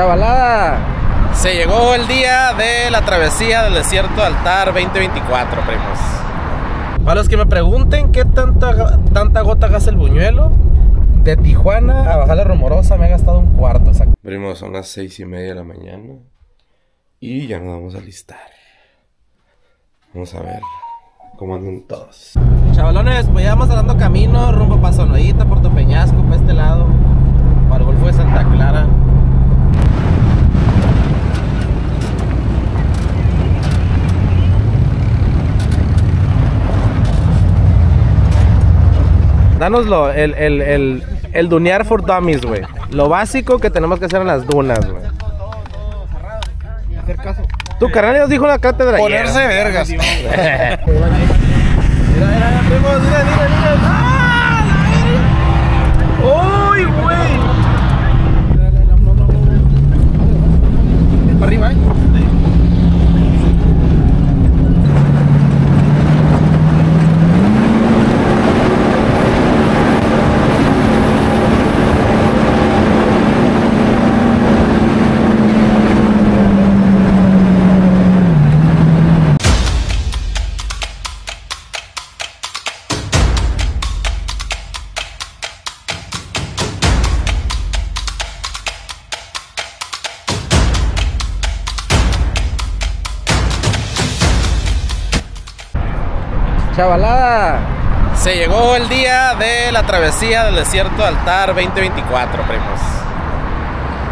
Chavalada, se llegó el día de la travesía del desierto altar 2024, primos. Para los que me pregunten qué tanta, tanta gota gasta el buñuelo, de Tijuana a bajar la rumorosa me ha gastado un cuarto, exacto. Primos, son las seis y media de la mañana y ya nos vamos a listar. Vamos a ver cómo andan todos. Chavalones, pues ya vamos dando camino rumbo para Sonoyita, Puerto Peñasco, para este lado, para el Golfo de Santa Clara. Danoslo, el, el, el, el Dunear for Dummies, güey. Lo básico que tenemos que hacer en las dunas, güey. Hacer caso. Tu carnal nos dijo en la cátedra. ayer. Ponerse vergas. Mira, mira, primos, mira, mira, mira. ¡Ah! ¡Uy, güey! Para arriba, ¿eh? Chavalada, se llegó el día de la travesía del desierto altar 2024, primos.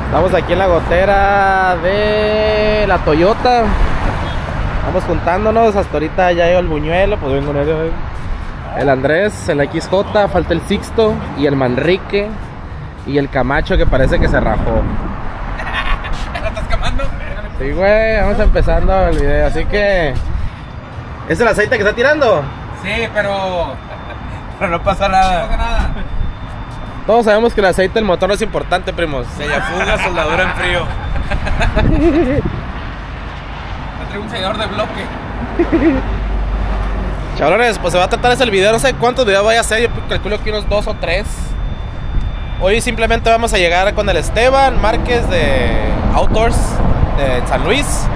Estamos aquí en la gotera de la Toyota. Vamos juntándonos, hasta ahorita ya llegó el buñuelo, pues vengo en el, el Andrés, el XJ, falta el Sixto y el Manrique y el Camacho que parece que se rajó. ¿La estás quemando? Sí, güey, vamos empezando el video, así que... ¿Es el aceite que está tirando? Sí, pero. Pero no pasa No pasa nada. Todos sabemos que el aceite del motor es importante, primos. Sellafuga, soldadura en frío. Traigo un sellador de bloque. Chavalones, pues se va a tratar ese video. No sé cuántos videos voy a hacer. Yo calculo que unos dos o tres. Hoy simplemente vamos a llegar con el Esteban Márquez de Outdoors de San Luis.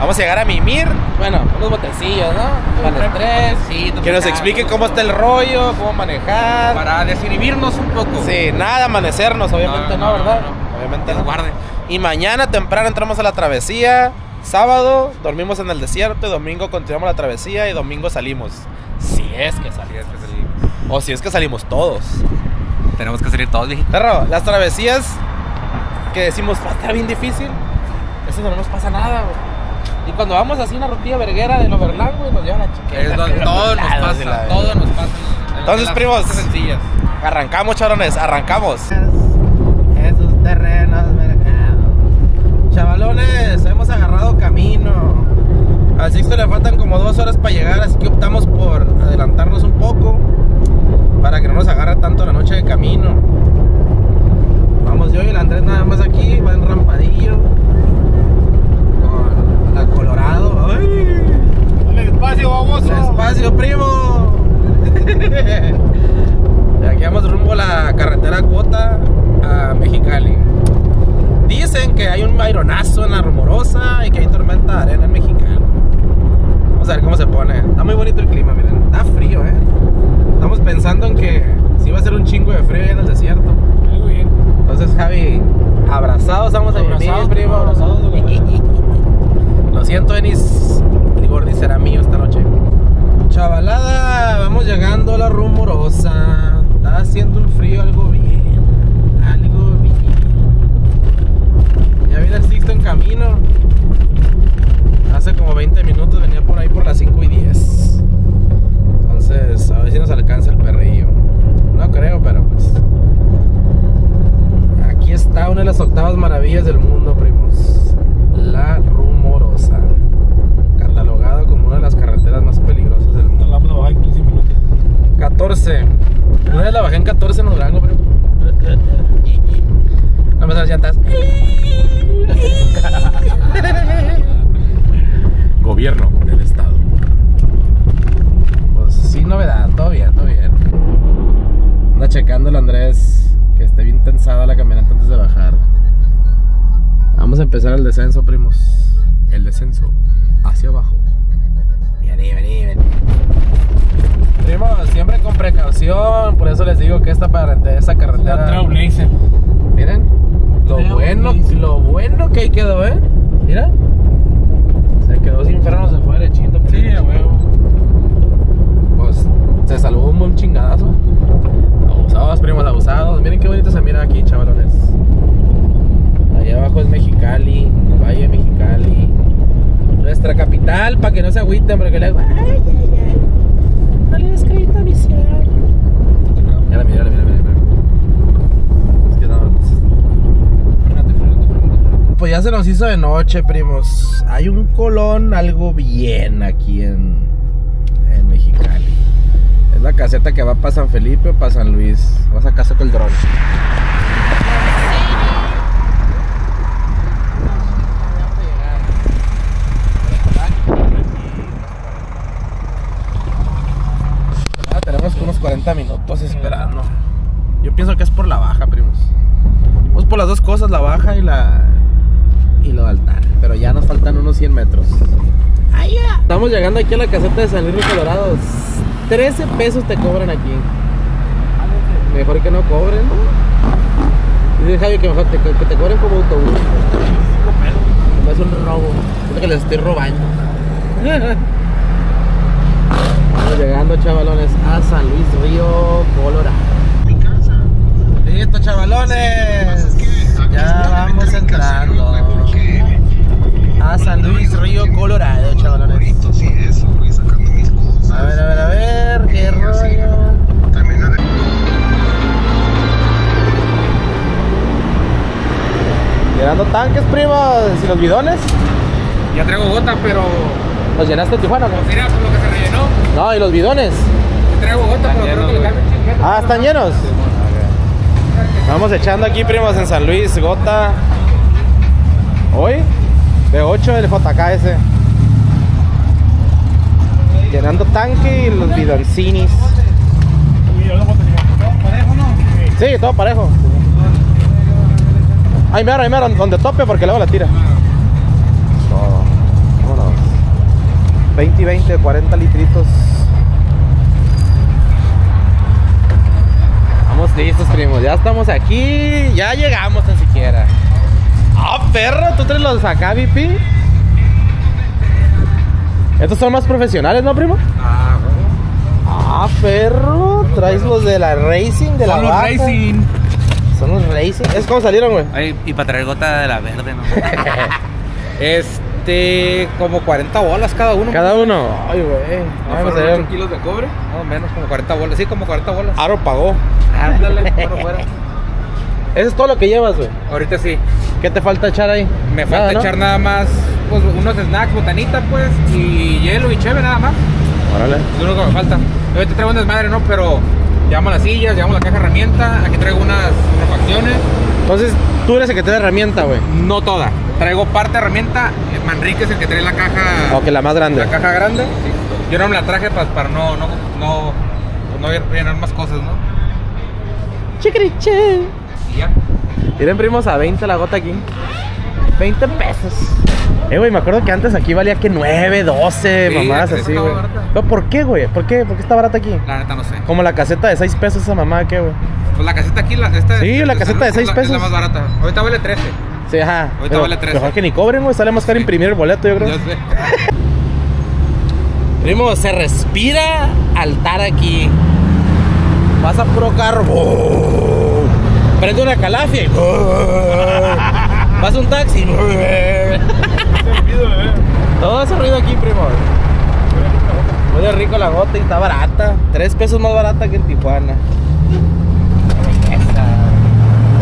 Vamos a llegar a Mimir. Bueno, unos botecillos, ¿no? Para el estrés. Sí, Que nos explique cómo está el rollo, cómo manejar. Para desinhibirnos un poco. Sí, nada, amanecernos, obviamente no, No, no, ¿verdad? no, no. Obviamente no. Resguarde. Y mañana temprano entramos a la travesía. Sábado dormimos en el desierto. Y domingo continuamos la travesía. Y domingo salimos. Si es que salimos. Sí, es que salimos. O si es que salimos todos. Tenemos que salir todos, viejito. Perro, las travesías que decimos va a estar bien difícil. Eso no nos pasa nada, güey. Y cuando vamos así una rutilla verguera del Overland, güey, nos llevan a donde todo nos pasa. Todo nos pasa. en Entonces, primos. sencillas. Arrancamos, charones, arrancamos. Esos terrenos mercados. Chavalones, hemos agarrado camino. Al Sixto le faltan como dos horas para llegar, así que optamos por adelantarnos un poco para que no nos agarre tanto la noche de camino. Vamos yo y el Andrés nada más aquí, va en rampadillo. Con la Colorado. ¡Ay! Dale despacio, vamos. Despacio, primo. Aquí vamos rumbo a la carretera cuota a Mexicali. Dicen que hay un maironazo en la rumorosa y que hay tormenta de arena en Mexicali. Vamos a ver cómo se pone. Está muy bonito el clima, miren. Está frío, eh. Estamos pensando en que sí va a ser un chingo de frío ahí en el desierto. Muy bien. Entonces, Javi, abrazados vamos a Abrazados, primo. abrazados. Lo siento, Denis. Será mío esta noche. Chavalada, vamos llegando a la rumorosa. Está haciendo un frío algo bien. Algo bien. Ya viene el Sixto en camino. Hace como 20 minutos venía por ahí por las 5 y 10. Entonces, a ver si nos alcanza el perrillo. No creo, pero pues. Aquí está una de las octavas maravillas del mundo, primos. La Rumorosa. Catalogado como una de las carreteras más peligrosas del mundo. La vamos a bajar en 15 minutos. 14. Una vez la bajé en 14 en Durango, primo. No me las llantas. Gobierno del Estado. Pues sin novedad, todo bien, todo bien. checando el Andrés que esté bien tensada la camioneta antes de bajar. Vamos empezar el descenso, primos. El descenso hacia abajo. Vení, vení, vení. Primos, siempre con precaución. Por eso les digo que esta, para, esa carretera. Trailblazer. Miren, lo Trailblazer. bueno, lo bueno que ahí quedó, ¿eh? Mira. Se quedó sin frenos, se fue derechito. Sí, a huevo. Pues se salvó un buen chingadazo. Abusados, primos, abusados. Miren qué bonito se mira aquí, chavalones. Allá abajo es Mexicali, el Valle de Mexicali. Nuestra capital, para que no se agüiten, porque le hago. Ay, ay, ay. No le des crédito. Mira, mira, mira, mira. mira. Es que no. Frénate, frénate, frénate. Pues ya se nos hizo de noche, primos. Hay un colón algo bien aquí en, en Mexicali. Es la caseta que va para San Felipe o para San Luis. Vas a casa con el dron. Ah, tenemos unos 40 minutos esperando. Yo pienso que es por la baja, primos. Pues por las dos cosas, la baja y la. y lo de altar. Pero ya nos faltan unos 100 metros. ¡Ay, ya! Estamos llegando aquí a la caseta de San Luis Colorado. 13 pesos te cobran aquí. Mejor que no cobren. Dice Javi que mejor te, que te cobren como autobús. Es un robo. Siento que les estoy robando. Llegando, chavalones, a San Luis Río Colorado. Listo, chavalones. Ya vamos entrando a San Luis Río Colorado, chavalones. A ver, a ver, a ver, qué rollo. Llenando tanques, primos. ¿Y los bidones? Ya traigo gota, pero. ¿Los llenaste en Tijuana? no? Pues mira, por lo que se No, ¿y los bidones? Ya traigo gota, pero creo que le cambio un chinguete. Ah, ¿están llenos? Vamos echando aquí, primos, en San Luis, gota. Hoy, B8 el JKS. Llenando tanque y los bidoncinis. ¿Parejo no? Sí, todo parejo. Ay, mira, ay, mira, donde tope porque luego la tira. 20 y 20, 40 litritos. Vamos listos, primos. Ya estamos aquí. Ya llegamos tan siquiera. Ah, perro, tú traes los acá, VP. Estos son más profesionales, ¿no, primo? Ah. Ah, perro. Traes los de la Racing, de la Son los baja. Racing. Son los Racing. ¿Es cómo salieron, güey? Ay, y para traer gota de la verde, ¿no? Este, como 40 bolas cada uno. Cada uno. Ay, güey. ¿No Ay, me fueron salieron. 8 kilos de cobre? No, menos, como 40 bolas. Sí, como 40 bolas. Aro pagó. Ándale, fuera. Eso es todo lo que llevas, güey. Ahorita sí. ¿Qué te falta echar ahí? Me falta Nada, ¿no? echar nada más, pues, unos snacks, botanita, pues, y hielo y cheve nada más. Órale. Es lo único que me falta. Yo te traigo un desmadre, ¿no? Pero llevamos las sillas, llevamos la caja de herramienta. Aquí traigo unas refacciones. Entonces, tú eres el que te da herramienta, güey. No toda. Traigo parte de herramienta. eh, Manrique es el que trae la caja. Ok, la más grande. La caja grande. Yo no me la traje pa- para, no, no, no, pues, no llenar más cosas, ¿no? Chicriche. Y ya. Miren, primos, a 20 la gota aquí. 20 pesos. Eh, güey, me acuerdo que antes aquí valía que 9, 12, Sí, mamadas antes así, güey. ¿Pero por qué, güey? ¿Por qué? ¿Por qué está barata aquí? La neta no sé. Como la caseta de 6 pesos esa mamá, ¿qué, güey? Pues la caseta aquí, la, esta Sí, la caseta de es seis la- pesos. Es la más barata. Ahorita vale 13. Sí, ajá. Ahorita Pero vale 13. Mejor que ni cobren, güey. Sale más caro Sí. imprimir el boleto, yo creo. Ya sé. Primo, se respira altar aquí. Pasa puro carro. ¡oh! Prende una calafia y. ¡oh! Pasa un taxi. Todo ese ruido aquí, primo. Huele rico la gota y está barata. Tres pesos más barata que en Tijuana. Esa.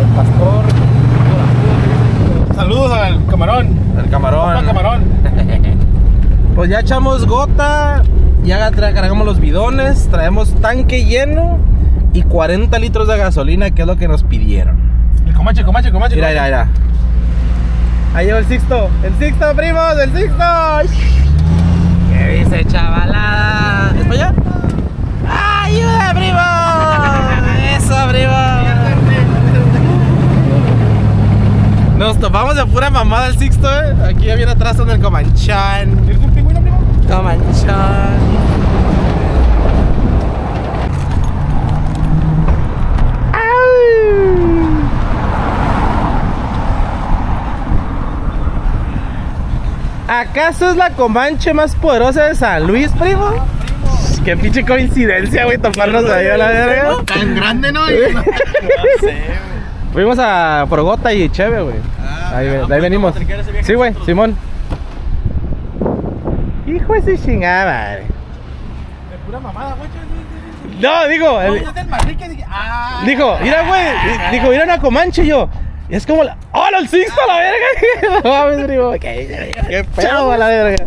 El pastor. Saludos al camarón. El camarón. Papá camarón. Pues ya echamos gota, ya cargamos los bidones, traemos tanque lleno y 40 litros de gasolina, que es lo que nos pidieron. El comache, comache, comache. Mira, mira, mira. Ahí lleva el Sixto. El Sixto, primos, el Sixto. ¿Qué dice, chavalada? ¿Es para allá? ¡Ayuda, primo! Eso, primo. Nos topamos de pura mamada el Sixto, eh. Aquí ya viene atrás en el Comanchán. ¿Eres un pingüino, primo? Comanchán. ¿Acaso es la Comanche más poderosa de San Luis, primo? Qué pinche coincidencia, güey, toparnos ahí a la verga. Tan grande, ¿no? Fuimos a Progota y Cheve, güey. ahí, ve- de ahí venimos. Sí, güey, Simón. Hijo de su chingada, madre. De pura mamada, güey. No, digo, el- No, es del Manrique, dije, ah. dijo, mira, güey. di- Dijo, mira una Comanche y yo. Y es como la. ¡Oh, el Sixto a la verga! No. ¿Qué, qué pedo a la verga?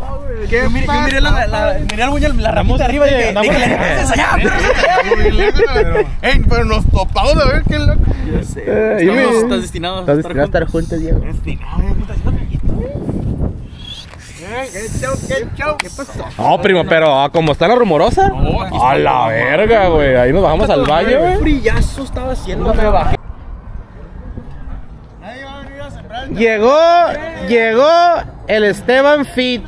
¿Qué Yo miré, yo miré la, la, miré al la ramita arriba y dije, dije, Ey, pero nos topamos a ver qué loco. Eh, y me- Estamos, estás destinado Estás destinado a estar juntos, Diego. ¿Qué pasó? No, primo, pero ah, como está la rumorosa. a la verga, güey. Ahí nos bajamos al valle, güey. brillazo estaba haciendo. Me bajé. Ahí va a venir a sembrar el Llegó, llegó el Esteban Fit.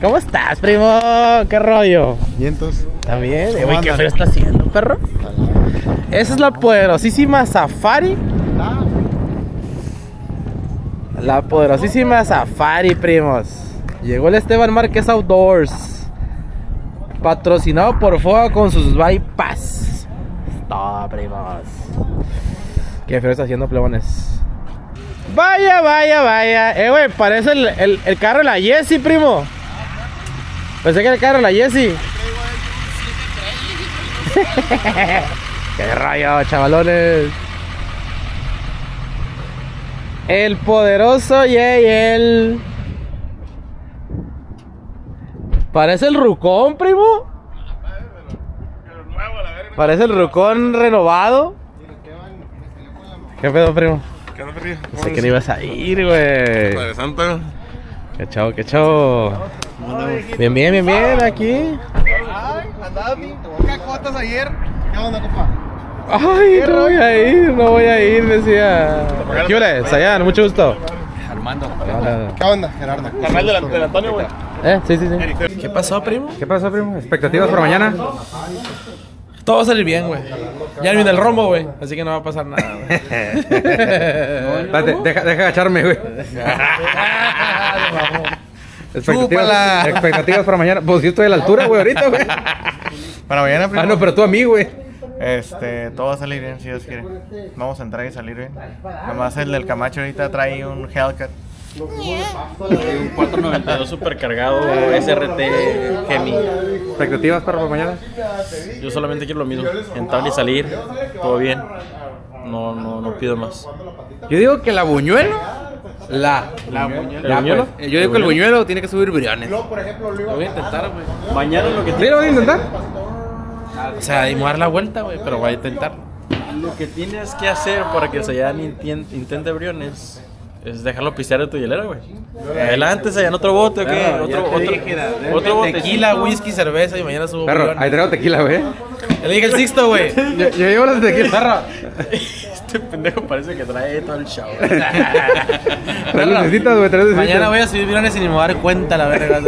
¿Cómo estás, primo? ¿Qué rollo? Vientos. También, eh, ¿Cómo güey, ¿qué frío está haciendo, perro? Esa es la poderosísima Safari. La poderosísima Safari, primos. Llegó el Esteban Márquez Outdoors. Patrocinado por Fuego con sus bypass. Todo, primos. Qué frío está haciendo, plebones. Vaya, vaya, vaya. Eh, güey, parece el, el, el carro de la Jessie, primo. Pensé que era el carro la Jessie. ¡Qué rayo, chavalones! El poderoso Yeyel. Parece el Rucón, primo. Parece el Rucón renovado. ¿Qué pedo, primo? ¿Qué onda, Ferrillo? Sé que no ibas a ir, güey. Padre Santo. Qué chavo, qué chavo. Bien, bien, bien, bien, aquí. Ay, andaba bien. Cacotas ayer. ¿Qué onda, compa? Ay, no voy a ir, no voy a ir, decía. ¿Qué hola? Sayan, mucho gusto. Armando. Hola. ¿Qué onda, Gerardo? Canal del, del Antonio, güey. Eh, sí, sí, sí. ¿Qué pasó, primo? ¿Qué pasó, primo? ¿Expectativas para mañana? Todo va a salir bien, güey. Ya viene el rombo, güey. Así que no va a pasar nada, güey. Espérate, deja, deja agacharme, güey. Expectativas, expectativas para mañana. Pues yo estoy a la altura, güey, ahorita, güey. Para mañana, primo. Ah, no, pero tú a mí, güey. Este, todo va a salir bien si Dios quiere. Vamos a entrar y salir bien. Nomás el del Camacho ahorita trae un Hellcat. Un 492 supercargado SRT Gemi. ¿Expectativas para mañana? Yo solamente quiero lo mismo. Entrar y salir. Todo bien. No, no, no pido más. Yo digo que la buñuelo. La. La ¿El buñuelo? pues, yo digo que el buñuelo tiene que subir briones. Lo voy a intentar, güey. Mañana lo que, ¿Sí lo vas a intentar? O sea, y me voy a dar la vuelta, güey, pero voy a intentar. lo que tienes que hacer para que Sayan intente briones es dejarlo pistear de tu hielera, güey. Adelante, Sayan, otro bote, ¿o qué? Otro, otro, otro bote. Tequila, whisky, cerveza y mañana subo. Perro, briones. ahí traigo tequila, güey. Le dije el sixto, güey. Yo, yo llevo las tequila. Perro. Este pendejo parece que trae todo el show. Necesitas, güey, necesitas. Mañana voy a subir briones y ni me voy a dar cuenta, la verga.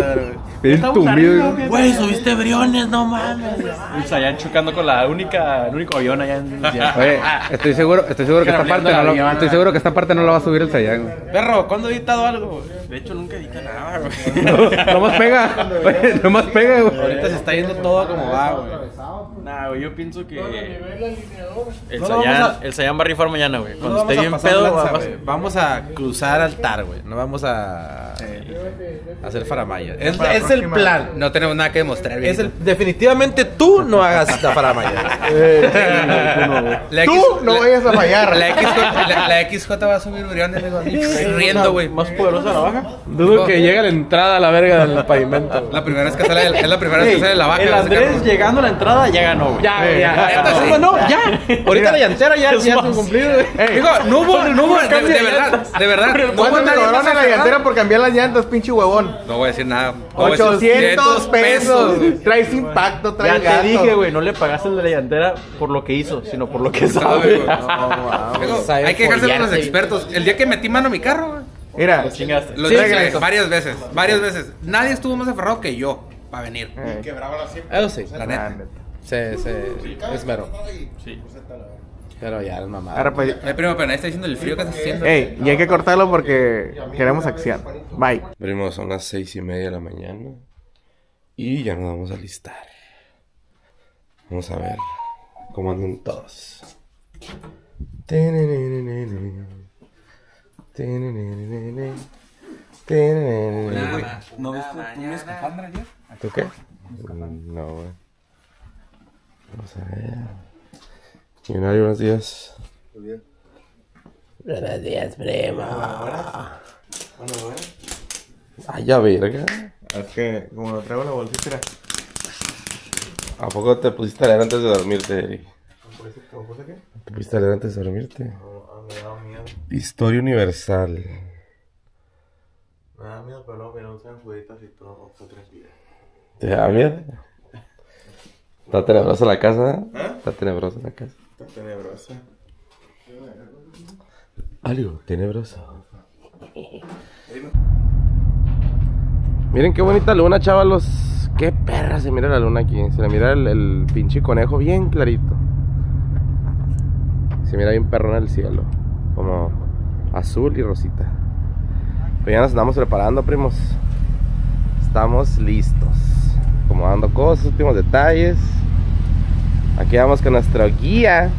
Bien tumido, güey. Subiste briones, no mames. El Sayan chocando con la única, el único avión allá en Oye, estoy seguro, estoy seguro que esta parte no lo, estoy seguro que esta parte no la va a subir el Sayan, güey. Perro, ¿cuándo he editado algo? De hecho, nunca edita nada, güey. Nomás pega, güey, nomás pega, güey. Ahorita se está yendo todo como va, güey. Nah, güey, yo pienso que el No Sayan, a- el Sayan va a rifar mañana, güey. No Cuando vamos esté a bien pedo, lanza, va a güey. vamos a cruzar altar, güey. No vamos a, a hacer faramaya. Es, Para la es el plan. No tenemos nada que demostrar, Es el, definitivamente tú no hagas esta faramaya. La Tú no vayas a fallar. La XJ, la, la XJ va a subir briones, digo, estoy riendo, güey. más poderosa la baja. Dudo que llegue a la entrada a la verga del pavimento. La primera vez que sale, es la primera vez que sale la baja. el Andrés llegando a la entrada ya ganó. No, güey. Ya, Eh, ya. la no, ya. Ahorita la llantera ya, ya se cumplido, güey. Digo, no hubo, no hubo, de, de verdad, de verdad. ¿Cuánto te nadie cobraron en la llantera por cambiar las llantas, pinche huevón? No voy a decir nada. No voy a decir 800 pesos. Traes impacto, Ya traes te gato. dije, güey, no le pagaste el de la llantera por lo que hizo, sino por lo que Sabe, hay que dejárselo a los expertos. El día que metí mano a mi carro, güey, Mira, Chingaste. lo Sí, varias veces, varias veces. Nadie estuvo más aferrado que yo para venir. eh, Eso sí. La la neta. neta. Se, se, es mero. Sí. Pero ya es mamá. Ahora pues, Eh, primo, pero nadie está diciendo el frío que está haciendo. ey, y hay que cortarlo porque queremos acción. Bye. Primo, son las seis y media de la mañana. Y ya nos vamos a listar. Vamos a ver cómo andan todos. ¿No viste tu escafandra ayer? ¿Tú qué? No, güey. Vamos a ver. Millonario, buenos días. Buenos días, primo. Ay, ya verga. Es que como lo traigo la bolsita. ¿A poco te pusiste a leer antes de dormirte, Eric? ¿Cómo puse qué? ¿Te pusiste a leer antes de dormirte? No, me da miedo. Historia universal. Me da miedo, pero luego me usan juguetas y todo. Fue tranquila. ¿Te da miedo? ¿Está tenebrosa la casa? ¿Está tenebrosa la casa? Está tenebrosa. Algo tenebroso. Miren qué bonita luna, chavalos. Qué perra se mira la luna aquí. Se le mira el, el pinche conejo bien clarito. Se mira bien perro en el cielo. Como azul y rosita. Pero ya nos andamos preparando, primos. Estamos listos. Acomodando cosas, últimos detalles. Aquí vamos con nuestro guía.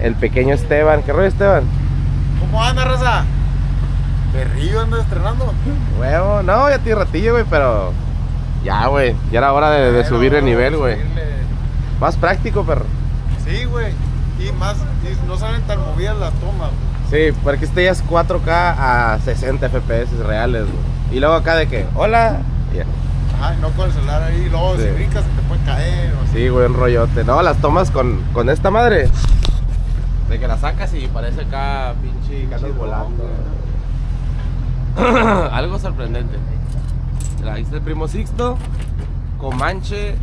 El pequeño Esteban. ¿Qué rollo, Esteban? ¿Cómo anda, raza? ¿Perrillo anda estrenando? Huevo, no, ya tiene ratillo, güey, pero. Ya, güey. Ya era hora de, de subir el nivel, güey. Más práctico, perro. Sí, güey. Y más, y no salen tan movidas las tomas, güey. Sí, porque este ya es 4K a 60 FPS reales, güey. Y luego acá de que, hola. Ajá, no con el celular ahí, luego Sí. si brincas se te puede caer. O Sí, güey, un rollote. No, las tomas con, con esta madre. De que la sacas y parece acá, pinche, que andas volando. Algo sorprendente. Ahí está el primo Sixto. Comanche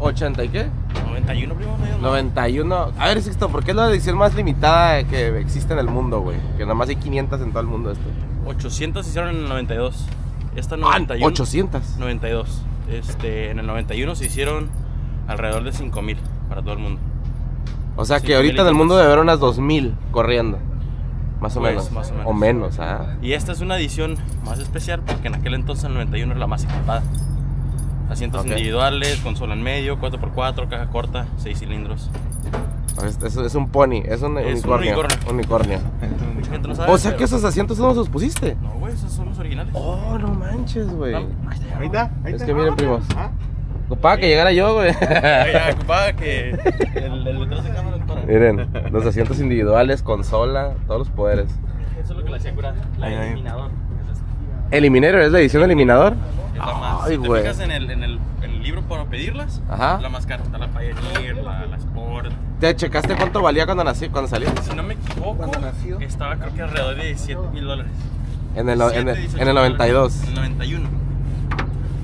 80 y qué? 91, primo, no 91. A ver, Sixto, ¿por qué es la edición más limitada que existe en el mundo, güey? Que nada más hay 500 en todo el mundo esto. 800 se hicieron en el 92. Esta Ah, 91. 800. 92. Este, en el 91 se hicieron alrededor de 5000 para todo el mundo. O sea que 5,000 ahorita en el mundo debe haber unas 2000 corriendo. Más o Pues, menos. más o menos. O menos, ah. Y esta es una edición más especial porque en aquel entonces, en el 91, era la más equipada. Asientos individuales, consola en medio, 4x4, caja corta, 6 cilindros. Es, es- es un pony, es un Es un unicornio. unicornio. Mucha gente no sabe. O sea pero- que esos asientos no los pusiste. No, güey, esos son los originales. Oh, no manches, güey. No. Ahí está, ahí Es está. que miren, primos. Ah, Ocupaba que llegara yo, güey. Compadre, que el, el detrás de cámara para. Miren, los asientos individuales, consola, todos los poderes. Eso es lo que le hacía curar. La eliminador. Es- Eliminero, ¿es la edición eliminador? Es la más. Ay, si te güey. fijas en el, en, el, en el libro para pedirlas, Ajá. la más cara. Está la Pioneer, la, la Sport. ¿Te checaste cuánto valía cuando nací, cuando salió? Si no me equivoco, estaba creo que alrededor de 17 mil dólares. En el, en, el, 18 en el 92. En el 91.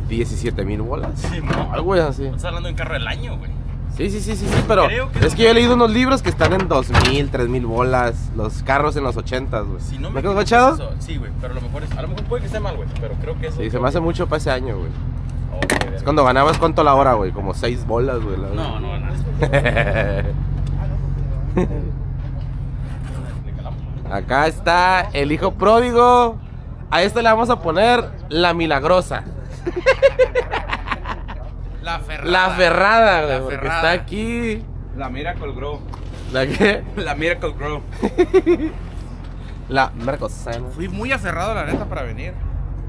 17 mil bolas. Sí, no. Güey, así. Estás hablando de un carro del año, güey. Sí, sí, sí, sí, sí, pero que es que yo he leído unos libros que están en 2000, 3000 bolas, los carros en los 80, güey. Si no ¿Me es eso. Sí, güey, pero a lo mejor es, a lo mejor puede que esté mal, güey, pero creo que eso. Sí, se me hace mucho para ese año, güey. Es cuando ganabas cuánto la hora, güey, como 6 bolas, güey. No, no, no. Acá está el hijo pródigo. A este le vamos a poner la milagrosa. La ferrada. La ferrada, güey, porque ferrada. está aquí. La Miracle Grow. ¿La qué? La Miracle Grow. La mercosana. Fui muy aferrado, la neta, para venir.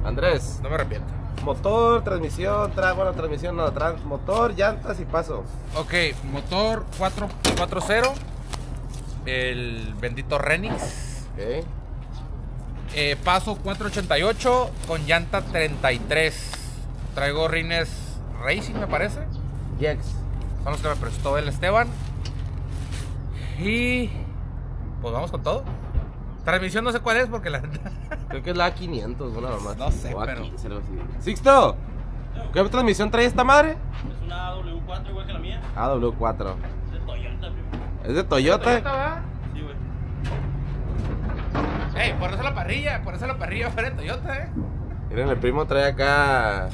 Andrés, No me arrepiento. motor, transmisión, tra bueno, transmisión no, trans, motor, llantas y paso. Ok, motor 4 4.0. El bendito Renix. Ok. Eh, paso 488 con llanta 33. Traigo rines Racing, me parece. Jex. Son los que me prestó el Esteban. Y. Pues vamos con todo. Transmisión no sé cuál es porque la. Creo que es la 500, una nomás. No sé, O pero- A15, algo así. Sixto, ¿qué transmisión trae esta madre? Es una W4 igual que la mía. AW4. De Toyota, ¿Es de Toyota? Sí, güey. Ey, por eso la parrilla, por eso la parrilla fuera de Toyota, eh. Miren, el primo trae acá.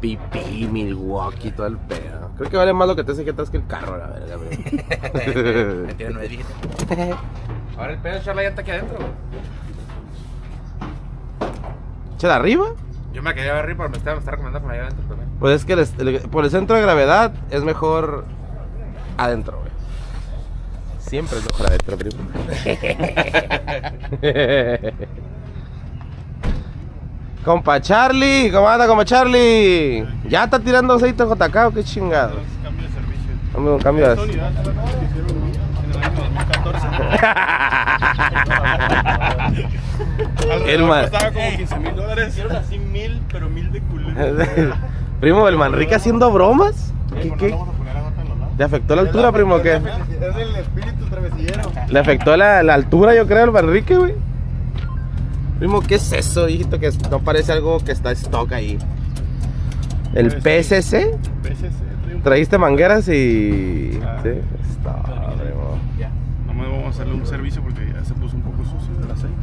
BP, Milwaukee, todo el pedo. Creo que vale más lo que te hace que atrás que el carro, la verga, primo. Me tiene nueve dígitos. Ahora el pedo es echar la llanta aquí adentro, güey. ¿Echa de arriba? Yo me quería arriba, pero me estaba, me estaba recomendando por allá adentro también. Pues es que el- el- por el centro de gravedad es mejor adentro, güey. Siempre es mejor adentro, primo. compa Charlie, ¿cómo anda, compa Charlie? ¿Ya está tirando aceite JK o qué chingados? Cambio de servicio. Un cambio de... Unidad en el año 2014. El ma- Costaba como 15 mil dólares. Hicieron así mil, pero mil de culo. primo, ¿el Manrique haciendo bromas? ¿Qué, qué? Vamos a poner a gota en los lados. ¿Le afectó la altura, primo, o qué? Es el espíritu travesillero. Le afectó la, la altura, yo creo, al Manrique, güey. Primo, ¿qué es eso, hijito? Que no parece algo que está stock ahí. ¿El PSC? PSC, trae un- ¿Trajiste mangueras y...? Ah. Sí, está, primo. Nomás vamos a hacerle un servicio porque ya se puso un poco sucio el aceite.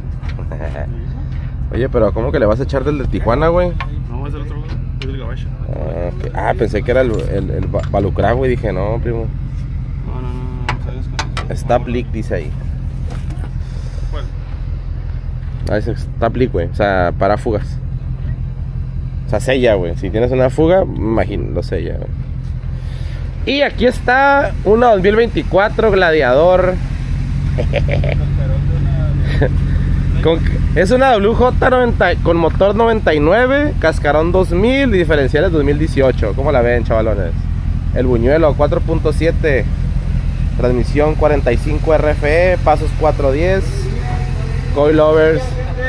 Oye, pero ¿cómo que le vas a echar del de Tijuana, güey? No, es del otro lado, es del. Ah. Ah, pensé que era el, el, el Ba- Balucra, güey. Dije, no, primo. No, no, no, no. Stop leak, dice ahí. ¿Cuál? Dice stop leak, güey. O sea, para fugas. O sea, sella, güey. Si tienes una fuga, imagino, lo sella. Y aquí está una 2024 Gladiador. Es una WJ90 con motor 99, cascarón 2000 y diferenciales 2018. ¿Cómo la ven, chavalones? El buñuelo 4.7, transmisión 45 RFE, pasos 410, coilovers.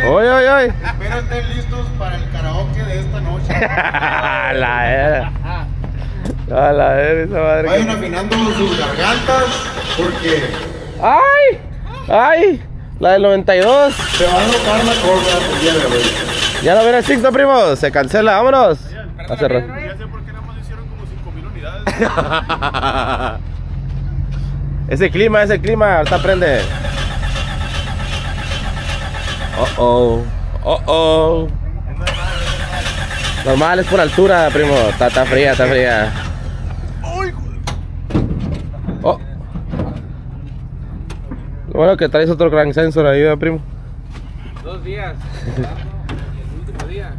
¡Oy, oy, oy! Espero estén listos para el karaoke de esta noche. La era. A la era, esa madre. Vayan que- afinando sus gargantas porque ¡Ay! ¡Ay! La del 92. se va a notar la corda el día de hoy. Ya no viene el sexto, primo. Se cancela, vámonos. Ya sé por qué nada más hicieron como 5 mil unidades. ese clima, ese clima, ahorita prende. Oh oh, oh oh. Normal, es por altura, primo. Está, está fría, está fría. Oh. Lo bueno que traes otro crank sensor ahí, ¿verdad, primo. Dos días. el último día.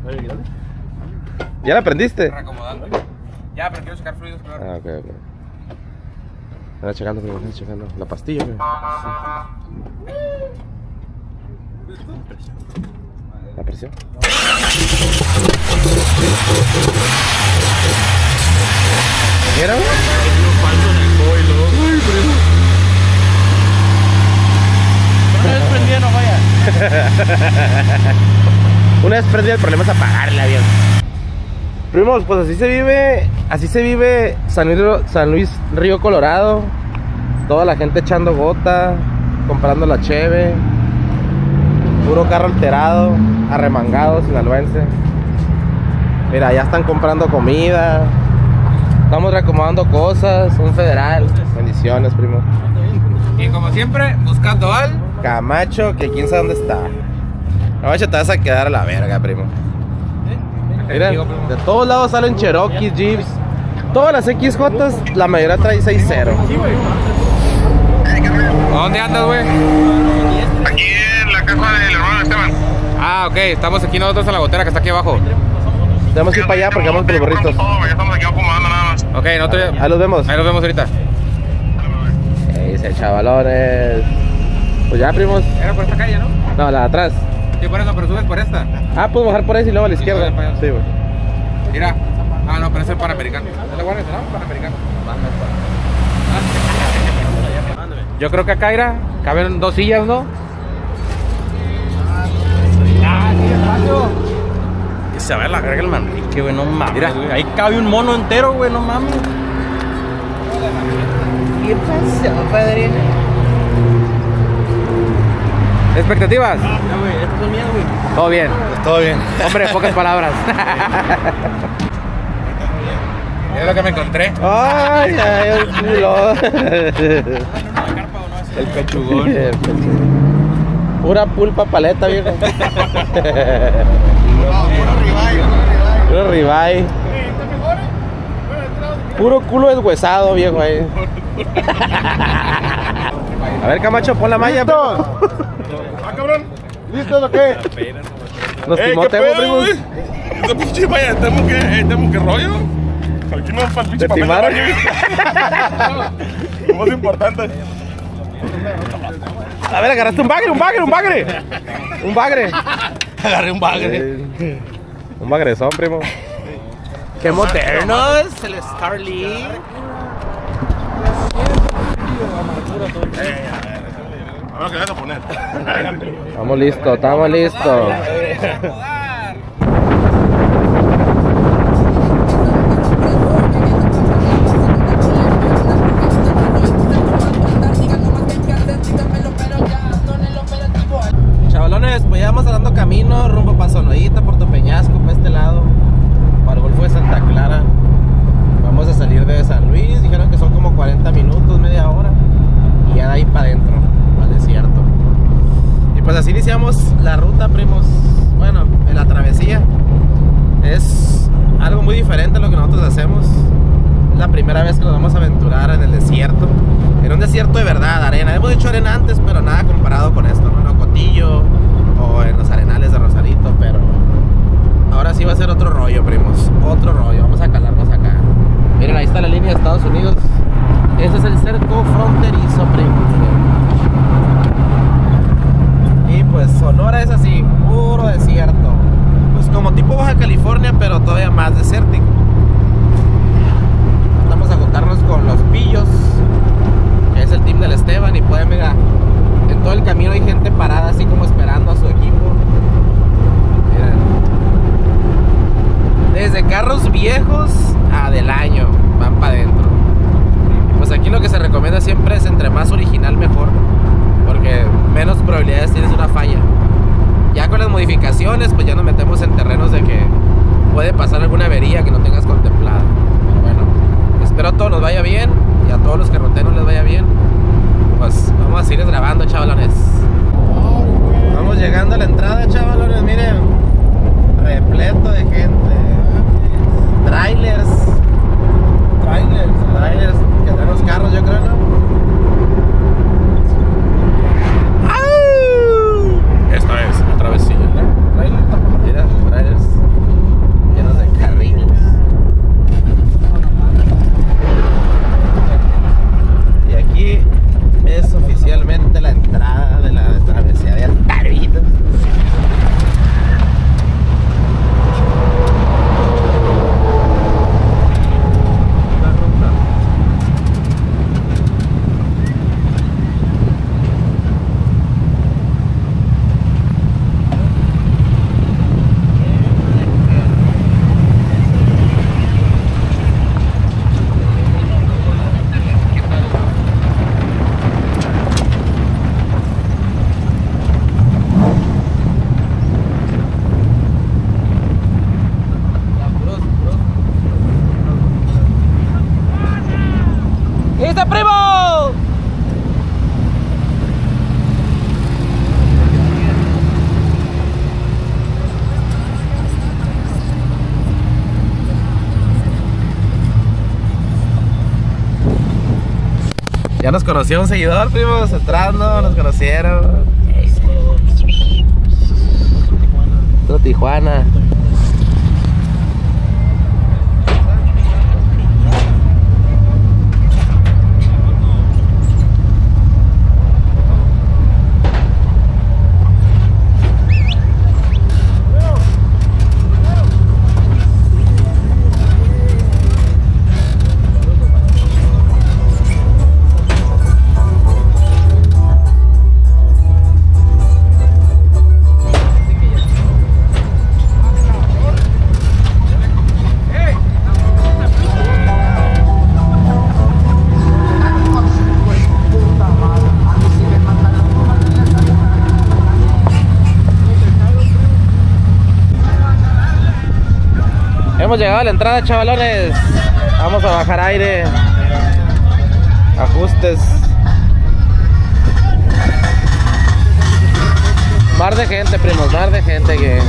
¿Ya la aprendiste? Ya, pero quiero sacar fluidos, claro. Ah, ok, ok. Estaba checando, estaba checando. La pastilla, güey. La presión. ¿Qué era, güey? Una vez prendida el problema es apagarla, bien. Primos, pues así se vive, así se vive San Luis, San Luis Río Colorado. Toda la gente echando gota, comprando la cheve. Puro carro alterado, arremangado, sinaloense. Mira, ya están comprando comida. Estamos reacomodando cosas, un federal. Bendiciones, primo. Y como siempre, buscando al. Camacho, que quién sabe dónde está. Camacho, te vas a quedar a la verga, primo. Mira, de todos lados salen Cherokee, Jeeps. Todas las XJ, la mayoría trae 6.0. ¿A dónde andas, güey? Aquí Ah, ok, estamos aquí nosotros en la gotera que está aquí abajo. Tenemos que ir para allá porque vamos por los burritos. Todo, ya estamos aquí acomodando nada más. Ok, nosotros Ahí los vemos. Ahí nos vemos ahorita. ¿Qué dice, chavalones? Pues ya, primos. Era por esta calle, ¿no? No, la de atrás. Sí, por eso, pero subes por esta. Ah, puedo bajar por ahí y luego a la izquierda. Sí, güey. Mira. Ah, no, pero es el Panamericano. ¿Es la guardia, no? Panamericano. Yo creo que acá, mira, caben dos sillas, ¿no? Espacio. se va a la verga el Manrique, güey, no mames. Mira. güey. Ahí cabe un mono entero, güey, no mames. ¿Qué pasó, padrino? ¿Expectativas? Todo bien. Todo bien. Hombre, pocas palabras. es lo que me encontré. Ay, ay, el culo. El pechugón. El. Pura pulpa paleta, viejo. No, puro ribeye, puro ribeye. Puro ribeye. Puro culo deshuesado, viejo ahí. A ver, Camacho, pon la malla. primo. Ah, cabrón. ¿Listos o qué? Nos Ey, timó ¿qué Temo, pedo, primo. güey? Ese pinche vaya, ¿tenemos que, tenemos que rollo? Aquí no para el pinche ¿Te papel de timaron? Lo más importante. A ver, agarraste un bagre, un bagre, un bagre. Un bagre. Agarré un bagre. Eh, Un bagresón, primo. Qué modernos, el Starling. A ver, ¿qué le vas a poner? Estamos listos, estamos listos. hecho arena antes, pero nada comparado con esto, ¿no? En Ocotillo o en los arenales de Rosarito, pero ahora sí va a ser otro rollo, primos. Otro rollo. Vamos a calarnos acá. Miren, ahí está la línea de Estados Unidos. Ese es el cerco fronterizo, primos. Y pues Sonora es así, puro desierto. Pues como tipo Baja California, pero todavía más desértico. Vamos a juntarnos con los pillos, es el team del Esteban. Y pueden, mira, en todo el camino hay gente parada, así como esperando a su equipo. Desde carros viejos a del año van para adentro. Pues aquí lo que se recomienda siempre es entre más original mejor porque menos probabilidades tienes una falla. Ya con las modificaciones, pues ya nos metemos en terrenos de que puede pasar alguna avería que no tengas contemplada. Pero bueno, espero a todos nos vaya bien y a todos los que rotenos les vaya bien. Pues vamos a seguir grabando, chavalones. Vamos llegando a la entrada, chavalones, miren. Repleto de gente. Trailers. Trailers. Trailers que traen los carros, yo creo, ¿no? Esta es la travesía. Mira, trailers llenos de carritos. Y aquí es oficialmente la entrada de la travesía de Altavitas. ¡Listo, primo! Ya nos conoció un seguidor, primos, entrando, nos conocieron. Todo Tijuana. Hemos llegado a la entrada, chavalones. Vamos a bajar aire. Ajustes. Mar de gente, primos, mar de gente que.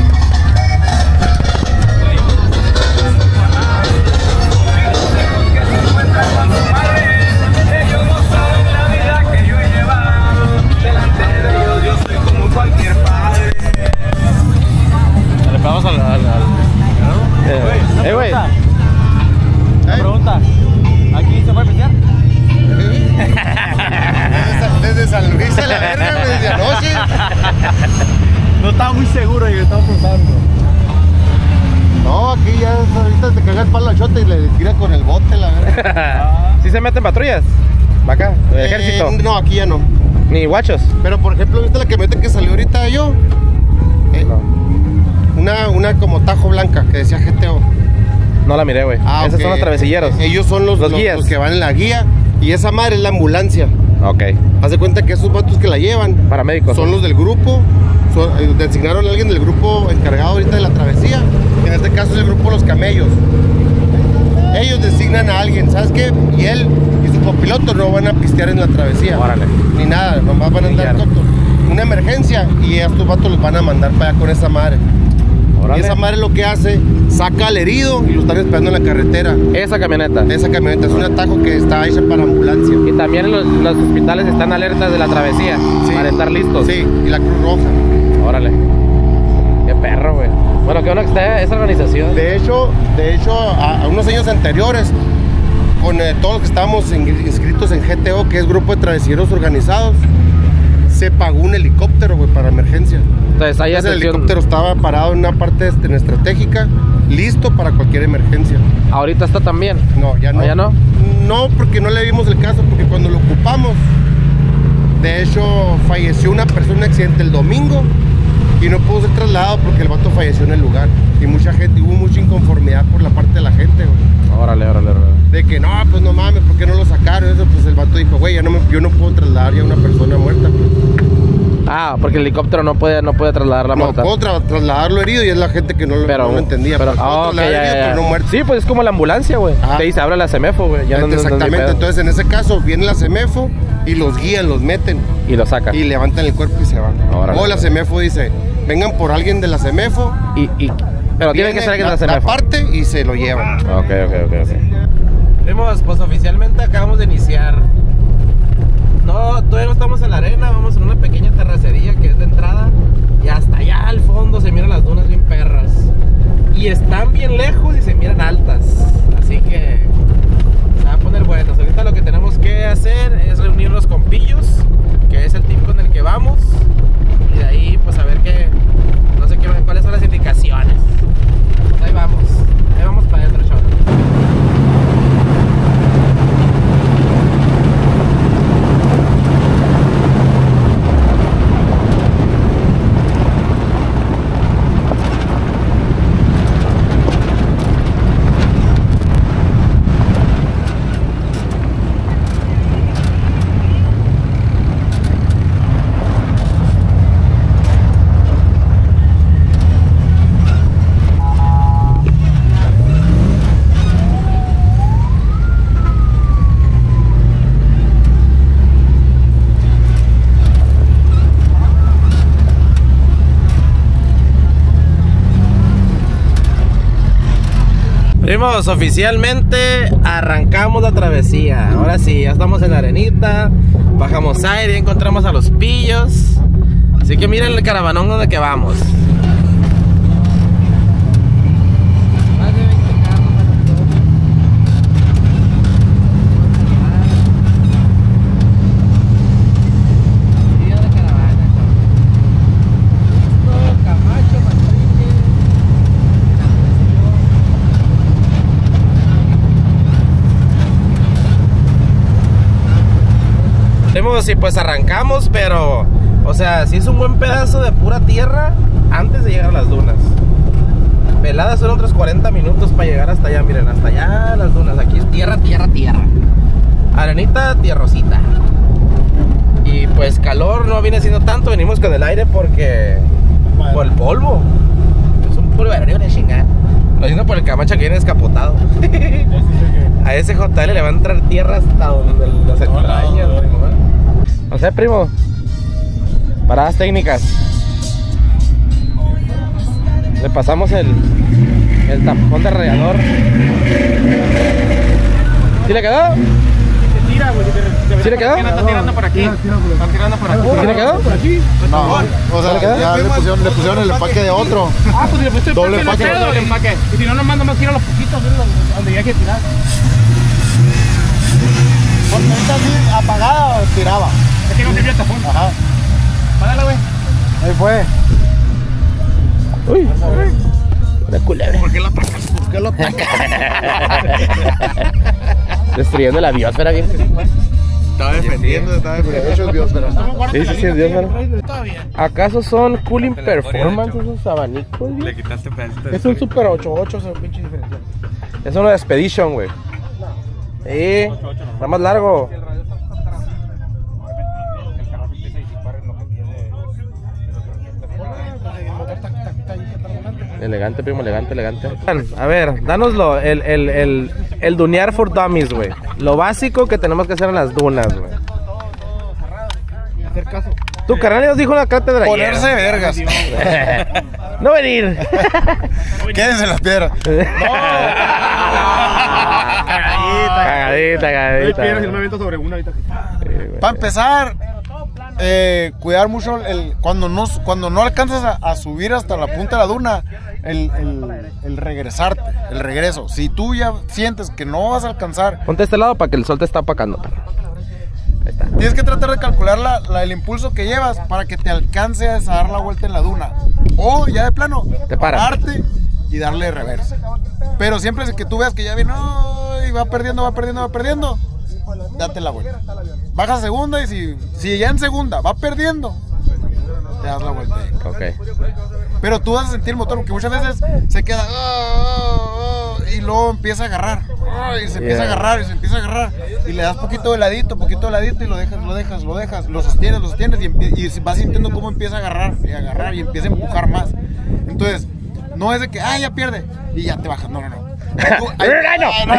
Al. al, al- Eh, eh, güey. Pregunta. ¿Aquí se puede pistear? Desde, Sa- desde San Luis a la verga, desde anoche. No estaba muy seguro y le estaba preguntando. No, aquí ya ahorita te caga el palo al chote y le tira con el bote, la verga. ¿Sí se meten patrullas? ¿Va acá? ¿El ejército? Eh, no, aquí ya no. Ni guachos. Pero por ejemplo, ¿viste la camioneta que salió ahorita yo? Eh, No. Una, una como tajo blanca que decía GTO. No la miré, güey. Esos ok. son los travesilleros. Ellos son los, Los los, guías. los que van en la guía. Y esa madre es la ambulancia. Ok. Haz de cuenta que esos vatos que la llevan Paramédicos. son los del grupo. Son, eh, designaron a alguien del grupo encargado ahorita de la travesía. En este caso es el grupo Los Camellos. Ellos designan a alguien, ¿sabes qué? Y él y su copiloto no van a pistear en la travesía. Órale. Ni nada, nomás van a andar. Una emergencia y a estos vatos los van a mandar para allá con esa madre. Órale. Y esa madre lo que hace, saca al herido y lo están esperando en la carretera. Esa camioneta. Esa camioneta es un atajo que está hecha para ambulancia. Y también los, los hospitales están alertas de la travesía. Sí. Para estar listos. Sí, y la Cruz Roja. Órale. Qué perro, güey. Bueno, qué bueno que está esa organización. De hecho, de hecho a, a unos años anteriores, con eh, todos los que estábamos in- inscritos en GTO, que es Grupo de Travesieros Organizados, se pagó un helicóptero, güey, para emergencia. Entonces, hay Ese atención. helicóptero estaba parado en una parte este, estratégica, listo para cualquier emergencia. Ahorita está también. No, ya no. ¿Ah, ya no? No, porque no le vimos el caso, porque cuando lo ocupamos, de hecho, falleció una persona en un accidente el domingo y no pudo ser trasladado porque el vato falleció en el lugar. Y mucha gente, hubo mucha inconformidad por la parte de la gente, güey. Órale, órale, órale. De que no, pues no mames, ¿por qué no lo sacaron? Eso, pues el vato dijo, güey, ya no me- yo no puedo trasladar ya a una persona muerta. Ah, porque el helicóptero no puede, no puede trasladar la No, muerta. puedo tra- trasladarlo herido y es la gente que no lo, Pero, no lo entendía. Pero, Pero, puedo ah, ok, trasladar ya, herido, ya, ya. pero no muerto. Sí, pues es como la ambulancia, güey. Ajá. Te dice, habla la CEMEFO, güey. No- no- no- no Exactamente, pedo. entonces en ese caso viene la CEMEFO y los guían, los meten. Y lo saca. y levantan el cuerpo y se van. Órale. O la CEMEFO dice, vengan por alguien de la CEMEFO. Y, y- pero tiene que ser alguien de la CEMEFO. parte y se lo llevan. Ok, ok, ok, ok. Vemos, pues oficialmente acabamos de iniciar. No, todavía no estamos en la arena, vamos en una pequeña terracería que es de entrada. Y hasta allá al fondo se miran las dunas bien perras. Y están bien lejos y se miran altas. Así que se va a poner buenos. Ahorita lo que tenemos que hacer es reunirnos con Pillos, que es el team con el que vamos. Y de ahí, pues a ver qué. No sé qué, cuáles son las indicaciones. Ahí vamos, ahí vamos para adentro, chavales. Primos, oficialmente arrancamos la travesía. Ahora sí, ya estamos en la arenita. Bajamos aire, encontramos a los pillos. Así que miren el caravanón donde que vamos. Primos, y pues arrancamos, pero, o sea, sí es un buen pedazo de pura tierra antes de llegar a las dunas. Peladas son otros 40 minutos para llegar hasta allá, miren, hasta allá las dunas. Aquí es tierra, tierra, tierra. Arenita, tierrosita. Y pues calor no viene siendo tanto, venimos con el aire porque. por el polvo. Es un puro de chingada. Lo haciendo por el cama. Camacho que viene descapotado. A ese JL le va a entrar tierra hasta donde las entrañas. No sé, primo. Paradas técnicas. Le pasamos el, el tapón de radiador. ¿Sí le quedó? ¿Sí le quedó? Está tirando por aquí. Está tirando por aquí. ¿Sí le quedó? No, o sea, quedó? ya le pusieron, le pusieron el empaque de otro. Ah, pues le puse Doble empaque. Doble empaque. Y si no, nomás nomás tira los poquitos, donde ya hay que tirar. Porque esta así apagada tiraba. Es que no sirvió el tapón. Ajá. Párala, güey. Ahí fue. Uy. Una culebra. ¿Por qué la atacas? ¿Por qué la atacas? Destruyendo la biosfera, bien. Estaba defendiendo, estaba defendiendo. De hecho es biosfera. Sí, sí, sí, es biosfera. ¿Acaso son cooling performance esos abanicos, Le quitaste pedacito. Es un Super 8-8, ese pinche diferencial. Es uno de Expedition, güey. Sí, está más largo. Elegante, primo, elegante, elegante. A ver, danoslo, el, el, el, el dunear for dummies, güey. Lo básico que tenemos que hacer en las dunas, güey. Hacer caso. Tu carnal nos dijo una cátedra ayer. Ponerse vergas. no venir. Quédense en las piedras. Cagadita, Hay piedras y cagadita. me aviento sobre una ahorita. Para empezar, eh, cuidar mucho el, cuando, no, cuando no alcanzas a, a subir hasta la punta de la duna, el, el- el regresarte, el regreso. Si tú ya sientes que no vas a alcanzar, Ponte a este lado para que el sol te está apacando. perro. Ahí está. tienes que tratar de calcular la- la- el impulso que llevas para que te alcance a dar la vuelta en la duna. O ya de plano, Te paras. pararte y darle reversa. Pero siempre es que tú veas que ya viene "Ay", y va perdiendo, va perdiendo, va perdiendo, date la vuelta. Baja a segunda y si, si ya en segunda va perdiendo, te das la vuelta. ahí. Ok. Pero tú vas a sentir el motor, porque muchas veces se queda "Ah, ah, ah", y luego empieza a agarrar. Y se empieza a agarrar y se empieza a agarrar. Y le das poquito de ladito, poquito de ladito y lo dejas, lo dejas, lo dejas, lo sostienes, lo sostienes y vas sintiendo cómo empieza a agarrar y agarrar y empieza a empujar más. Entonces, no es de que, ah, ya pierde y ya te bajas. No, no, no. Hay, no, no,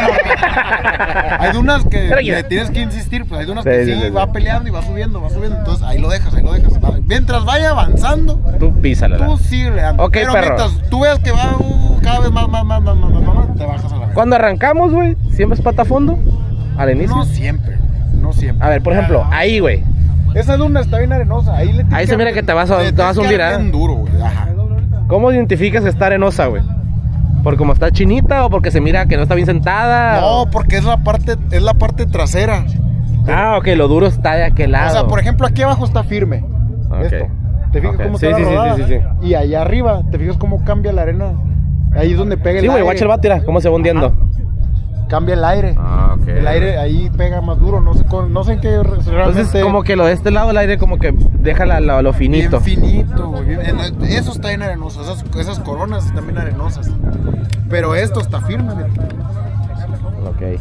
hay dunas que le tienes que insistir, pues hay dunas que sí, va peleando y va subiendo, va subiendo. Entonces ahí lo dejas, ahí lo dejas. Mientras vaya avanzando, tú písala. Tú sí. Okay, Pero perro. mientras tú ves que va uh, cada vez más, más, más, más, más, más, más, te bajas a la vez. Cuando arrancamos, güey, siempre es pata a fondo al inicio. No siempre, no siempre. A ver, por ejemplo, ah, ahí, güey. Esa duna está bien arenosa, ahí se mira que te vas a, te, te vas a hundir, ¿eh? duro, güey. Ajá. ¿Cómo identificas que arenosa, güey? ¿Por cómo está chinita o porque se mira que no está bien sentada? No, o- porque es la parte, es la parte trasera. Ah, ok, lo duro está de aquel lado. O sea, por ejemplo, aquí abajo está firme. Ok. Esto. ¿Te fijas cómo Sí, está sí, la sí, rodada? sí, sí, sí. Y allá arriba, ¿te fijas cómo cambia la arena? Ahí es donde pega el Sí, güey, guacha el vato, cómo se va hundiendo. Cambia el aire. Ah, ok. El aire ahí pega más duro, no sé, con- no sé en qué re- realmente... Entonces, como que lo de este lado, el aire como que deja la- la- lo finito. Bien finito, güey. Eso está bien arenoso. Esas, esas coronas están bien arenosas. Pero esto está firme. güey. Ok.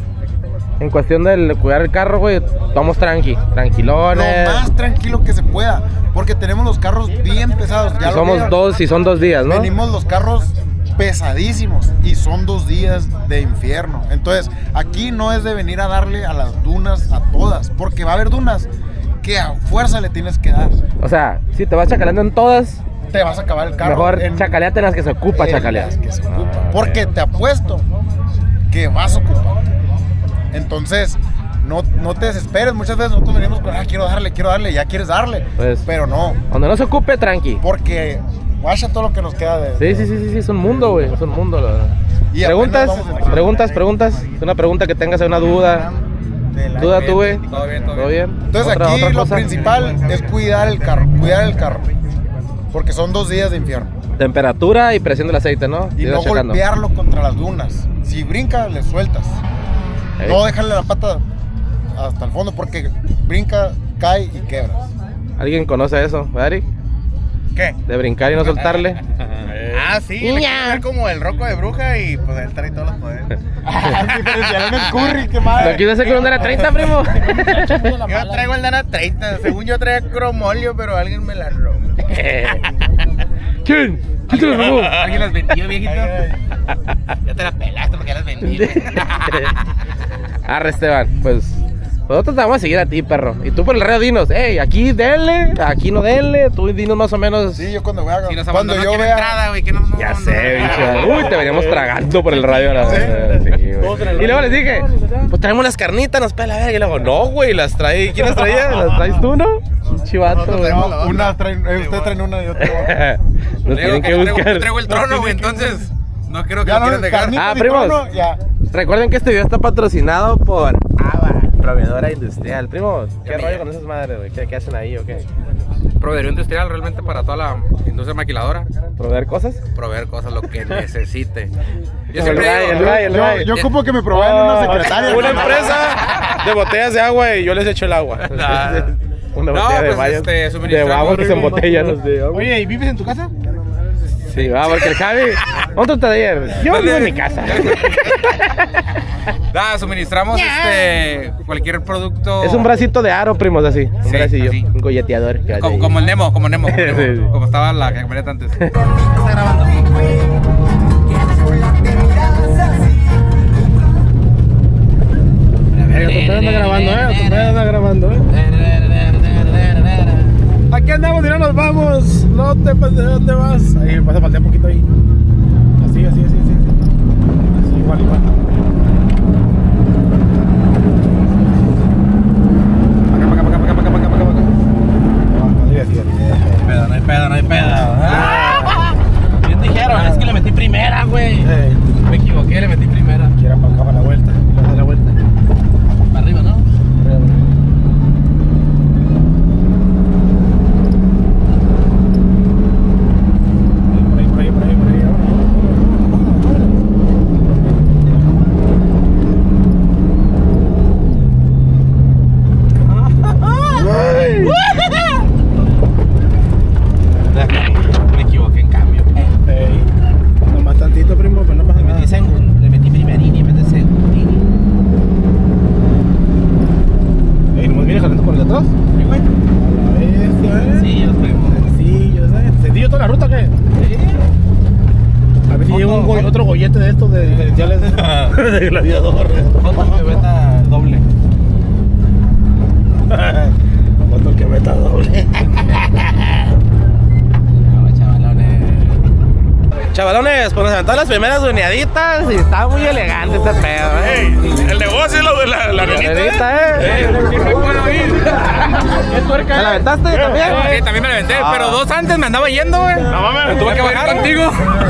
En cuestión del cuidar el carro, güey, vamos tranqui, tranquilones. Lo más tranquilo que se pueda. Porque tenemos los carros bien pesados. Ya lo somos dos, si son dos días, ¿no? Venimos los carros pesadísimos y son dos días de infierno. Entonces, aquí no es de venir a darle a las dunas a todas, porque va a haber dunas que a fuerza le tienes que dar. O sea, si te vas chacaleando en todas, Te vas a acabar el carro. mejor en- chacaleate en las que se ocupa las que se ocupa. Ah, ok. Porque te apuesto que vas a ocupar. Entonces, no, no te desesperes. Muchas veces nosotros venimos con, ah, quiero darle, quiero darle, ya quieres darle. Pues- Pero no, Donde no se ocupe, tranqui. porque vaya todo lo que nos queda de. Sí, sí, sí, sí, sí, es un mundo, güey, es un mundo, la verdad. Y Preguntas, preguntas, preguntas. Una pregunta que tengas, una duda. Duda tú, güey. Todo bien, todo ¿Todo bien? Entonces ¿Otra- aquí otra lo principal es cuidar el carro, cuidar el carro. Porque son dos días de infierno. Temperatura y presión del aceite, ¿no? Y no checando. golpearlo contra las dunas. Si brinca, le sueltas. No dejarle la pata hasta el fondo porque brinca, cae y quebra. ¿Alguien conoce eso, Ari? ¿Qué? De brincar y no soltarle. Ah, sí. le quiero ver como el roco de bruja y pues él trae todos los poderes. Diferencial en el curry, qué ¿Lo madre. quieres hacer con un era 30, primo? Yo traigo el Dana 30. Según yo traía cromolio, pero alguien me la robó. ¿Quién? ¿Quién te lo robó? ¿Alguien las vendió, viejito? Ya te la pelaste porque ya las vendí. Arre, Esteban, pues. Nosotros te vamos a seguir a ti, perro. Y tú por el reo dinos, hey, aquí denle, aquí no denle. Tú dinos más o menos. Sí, yo cuando vea. Si nos cuando abandonó yo vea. entrada, güey, que no, no, Ya no, sé, bicho. Uy, te veníamos tragando por el radio. La verdad. Sí, y luego les dije, pues traemos las carnitas, nos pela la verga. Y luego, no, güey, las trae. ¿Quién las traía? ¿Las traes tú, no? Chivato, güey. Una traen, eh, ustedes traen una y otra. Nos Traigo tienen que yo traigo- buscar. Traigo el trono, güey, entonces no creo que Ya lo no, quieran dejar. Ah, primos. trono, ya. Recuerden que este video está patrocinado por ABA, proveedora industrial. Primos, ¿qué rollo con esas madres, güey? ¿Qué, qué hacen ahí o qué? Proveeduría industrial realmente para toda la industria maquiladora. ¿Proveer cosas? Proveer cosas lo que necesite. Yo El siempre digo, el Ray, el Yo, ocupo que me provean una secretaria. Una empresa de botellas de agua y yo les echo el agua. Nah. Una No, botella de pues, este, de agua que se embotella, no sé. agua. Oye, ¿y vives en tu casa? Sí, va, porque el Javi. Otro taller. Yo vivo en mi casa. Nada, suministramos este cualquier producto. Es un bracito de aro, primos, así. Un Sí, bracillo. así. Un golleteador. como, como el Nemo, como Nemo, como, Nemo, Sí, sí. como estaba la camioneta antes. Todavía anda grabando, ¿eh? Todavía anda grabando, ¿eh? Aquí andamos y no nos vamos. No te de dónde vas. Ahí, vas a faltar un poquito ahí. Así, así, así, así. Así, igual, igual. Antes me andaba yendo, güey. No mames, Tuve que bajar contigo.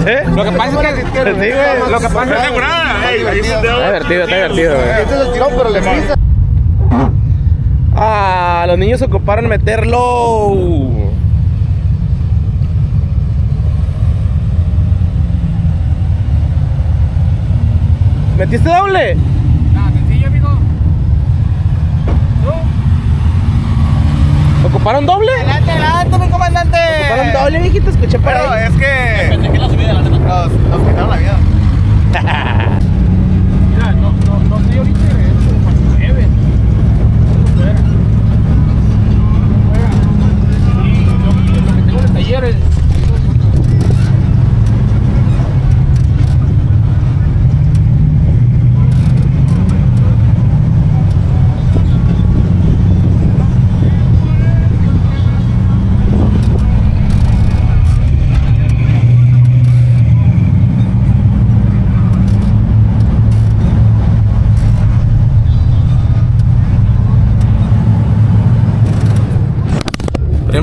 ¿Eh? Lo que pasa es que. Sí, güey. Lo que pasa es nada. Ahí se Está divertido, está divertido, güey. Este es el tirón, pero le pisa. Ah, los niños ocuparon meterlo. ¿Metiste doble? Ah, sencillo, amigo. ¿Ocuparon doble? ¿Ocuparon doble, viejito? Escuché por Pero ahí. es que. Pensé que la subida adelante. Nos, nos quitaron la vida. Mira, no, no, no estoy ahorita es como para nueve. Fuera. Fuera. Sí, lo, lo que tengo de talleres.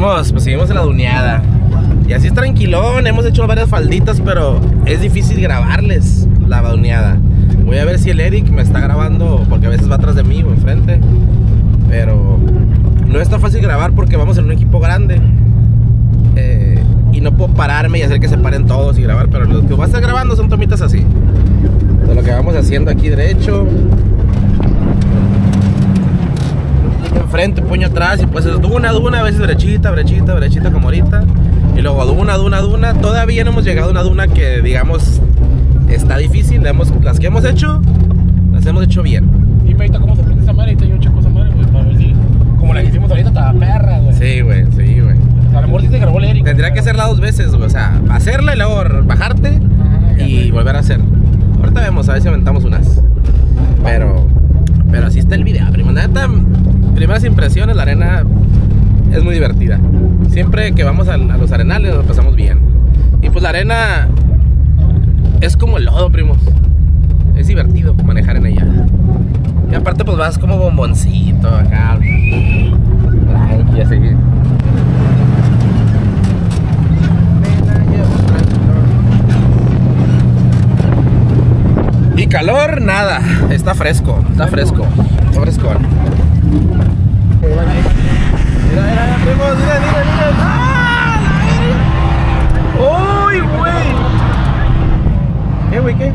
Primos, pues seguimos en la duneada. Y así es tranquilón, hemos hecho varias falditas, pero es difícil grabarles la duneada. Voy a ver si el Eric me está grabando, porque a veces va atrás de mí o enfrente. Pero no está fácil grabar porque vamos en un equipo grande. Eh, y no puedo pararme y hacer que se paren todos y grabar, pero lo que voy a estar grabando son tomitas así. De lo que vamos haciendo aquí derecho. puño enfrente, puño atrás, y pues es duna, duna, a veces derechita, derechita, derechita como ahorita. Y luego duna, duna, duna. Todavía no hemos llegado a una duna que digamos está difícil. La hemos- las que hemos hecho, las hemos hecho bien. Dime ahorita cómo se prende esa madre. Ahorita yo checo esa madre, güey, para ver si. Como la que hicimos ahorita, estaba perra, güey. Sí, güey, sí, güey. A lo mejor sí te grabó el Eric. Tendría que hacerla dos veces, güey. O sea, hacerla y luego bajarte y y volver a hacer. Ahorita vemos, a ver si aventamos unas. Pero, pero así está el video, primo. Neta, primeras impresiones, la arena es muy divertida. Siempre que vamos a, los arenales nos pasamos bien. Y pues la arena es como el lodo, primos. Es divertido manejar en ella. Y aparte pues vas como bomboncito acá. Tranqui, así. Y calor, nada. Está fresco, está fresco. Está fresco. Mira, mira, primos, mira, mira, mira. ¡Ah! ¡Uy, güey! ¿Qué, güey, qué?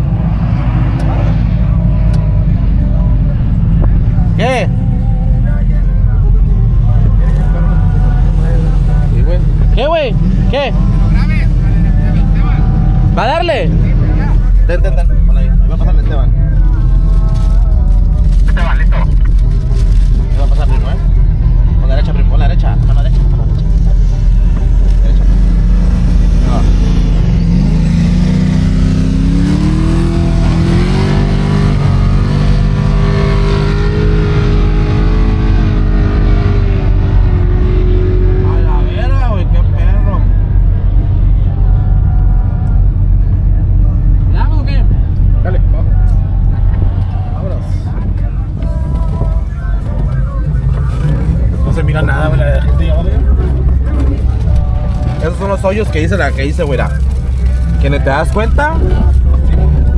¿Qué? ¿Qué, güey? ¿Qué? ¿Va a darle? Ten, ten, ten. Con la derecha, primo. Hoyos que dice la que dice, güera. Que ni te das cuenta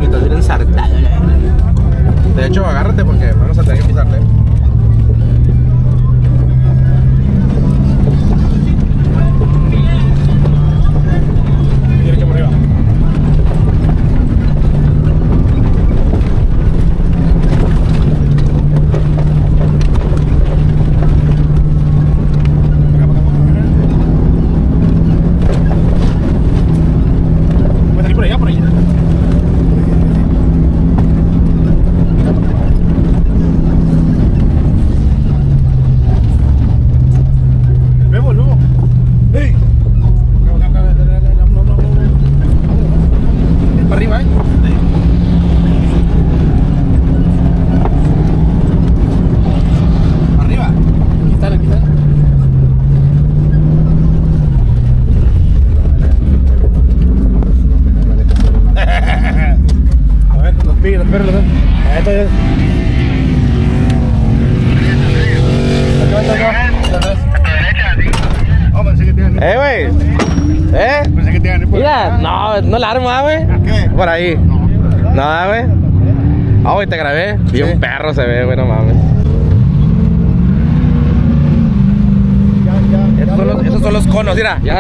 y te vienen ensartado. De hecho, agárrate porque vamos a tener que pisarle.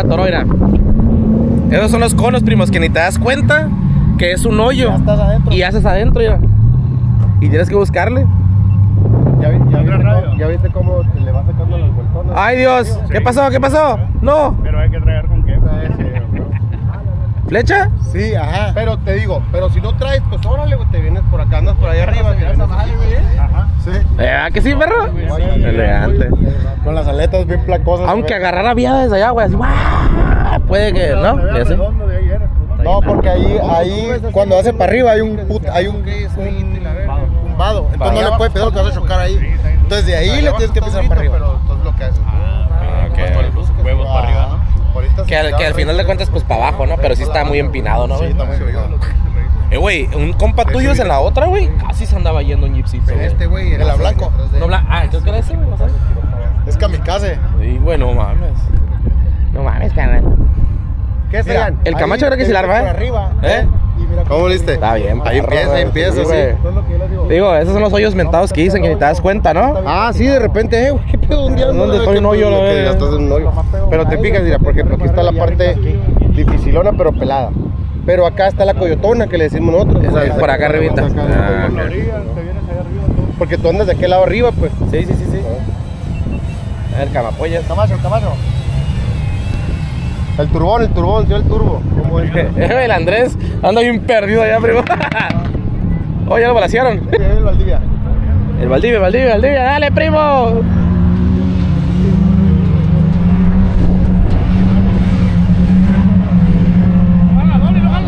Atoró, mira. Esos son los conos, primos, que ni te das cuenta que es un hoyo. Ya estás adentro. Y haces adentro, ya. Y tienes que buscarle. ¿Ya, vi- ya Otra viste, cómo, ya viste cómo te le va sacando los bolsones? Ay, Dios. ¿Qué pasó? ¿Qué pasó? No. Pero hay que traer con qué. ¿Flecha? Sí, ajá. Pero te digo, pero si no traes, pues órale, te vienes por acá, andas por allá arriba. te vienes güey. Ajá. Sí. ¿Eh, ¿a que sí, perro? Elegante. Con las aletas bien placosas. Aunque agarrara vía desde allá, güey, así, ¡guau! Puede que, ¿no? No, porque ahí, ahí, cuando hace para arriba hay un put, hay un, un vado. Entonces no le puedes pegar, te vas a chocar ahí. Entonces de ahí le tienes que pisar para arriba. Pero entonces lo que haces. Huevos para arriba, ¿no? Que al, que al final de cuentas, pues para abajo, ¿no? Pero sí está muy empinado, ¿no? Sí, está muy pegado. Eh, güey, un compa tuyo es en la otra, güey. Casi se andaba yendo en Gypsy. Pero este güey era la blanco. No, bla- ah, creo que era ese, güey, no sé. Es kamikaze. Sí, güey, no mames. No mames, carnal. ¿Qué es Mira, el Camacho creo que sí la arma, Por ¿eh? arriba. ¿Eh? Y ¿Cómo viste? Está bien, Ahí empieza, ahí empieza, Sí, digo. Esos son los hoyos mentados que dicen que ni te das cuenta, ¿no? Ah, sí, de repente, eh, güey, qué pedo, un día ¿Dónde estoy un hoyo. Pero te fijas, mira, por ejemplo, aquí está la parte dificilona, pero pelada. Pero acá está la coyotona que le decimos nosotros. Esa es por acá arribita. Ah. Porque tú andas de aquel lado arriba, pues. Sí, sí, sí, sí. A ver, camapollas. Camacho, Camacho. El turbón, el turbón, sí, el turbo. ¿Cómo es? el Andrés anda bien perdido allá, primo. Oh, ya lo balacearon. Sí, el Valdivia. El Valdivia, Valdivia, Valdivia, dale, primo.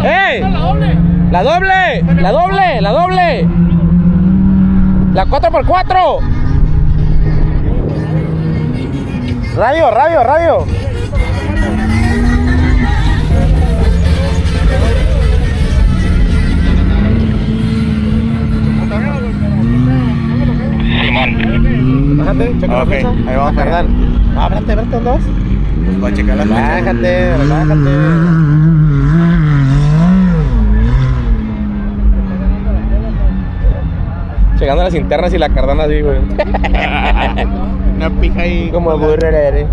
¡Ey! La doble, la doble, la doble. La 4x4. Radio, radio, radio. Bájate, checa la Ok, flecha. ahí vamos allá. carnal. Ah, espérate, espérate, ¿dónde vas? Pues voy a checar la flecha. Relájate, relájate. Llegando a las internas y la cardana así, güey. Una pija ahí. Como burro eres.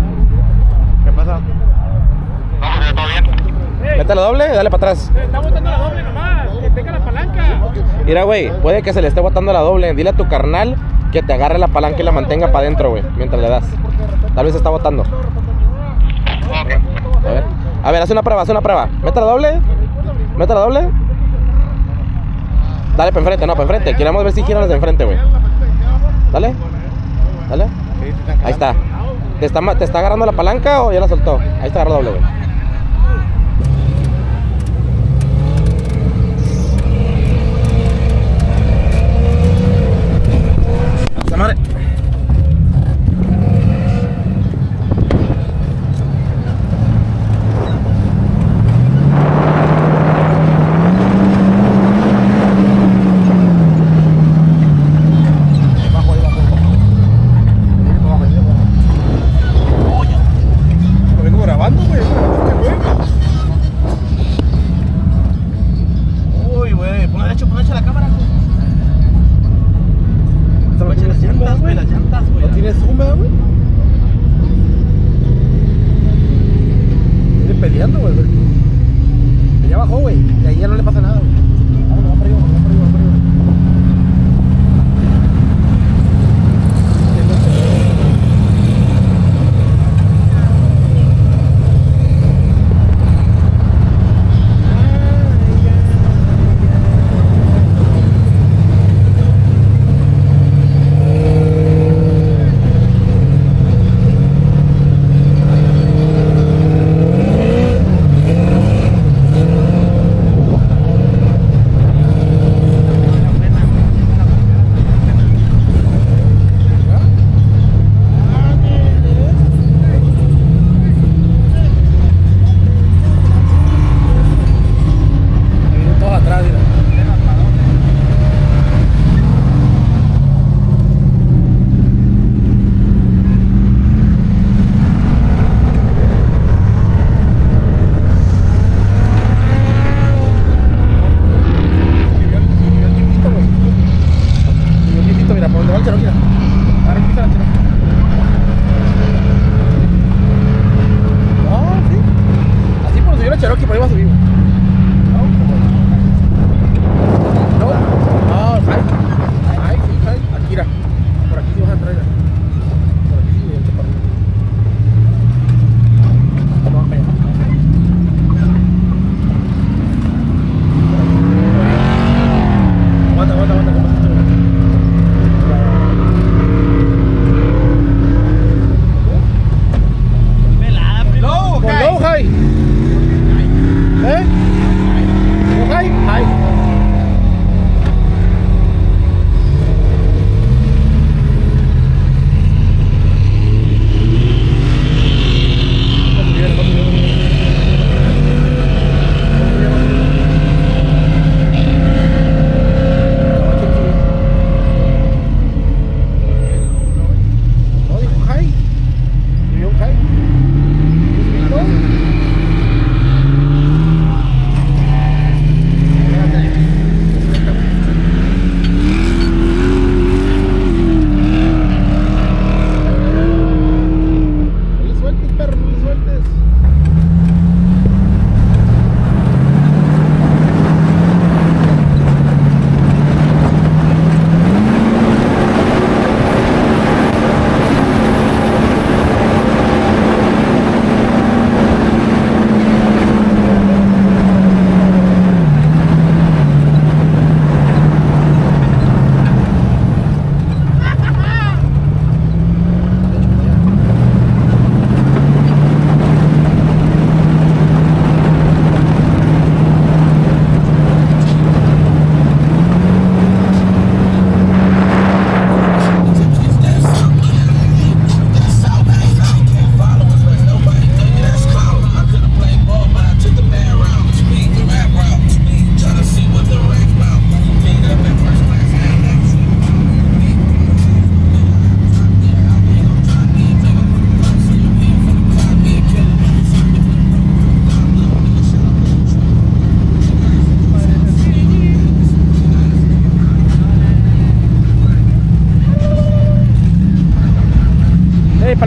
¿Qué pasó? Mete la doble, dale para atrás. Está botando la doble nomás. Que tenga la palanca. Mira, güey, puede que se le esté botando la doble. Dile a tu carnal que te agarre la palanca y la mantenga para adentro, güey, mientras le das. Tal vez se está botando. A ver, a ver, haz una prueba, haz una prueba. Mete la doble. Mete la doble. Dale para enfrente, no, para enfrente. Queremos ver si giran las de enfrente, güey. Dale. Dale. Ahí está. ¿Te está, ¿Te está agarrando la palanca o ya la soltó? Ahí está agarrando doble, güey. Madre.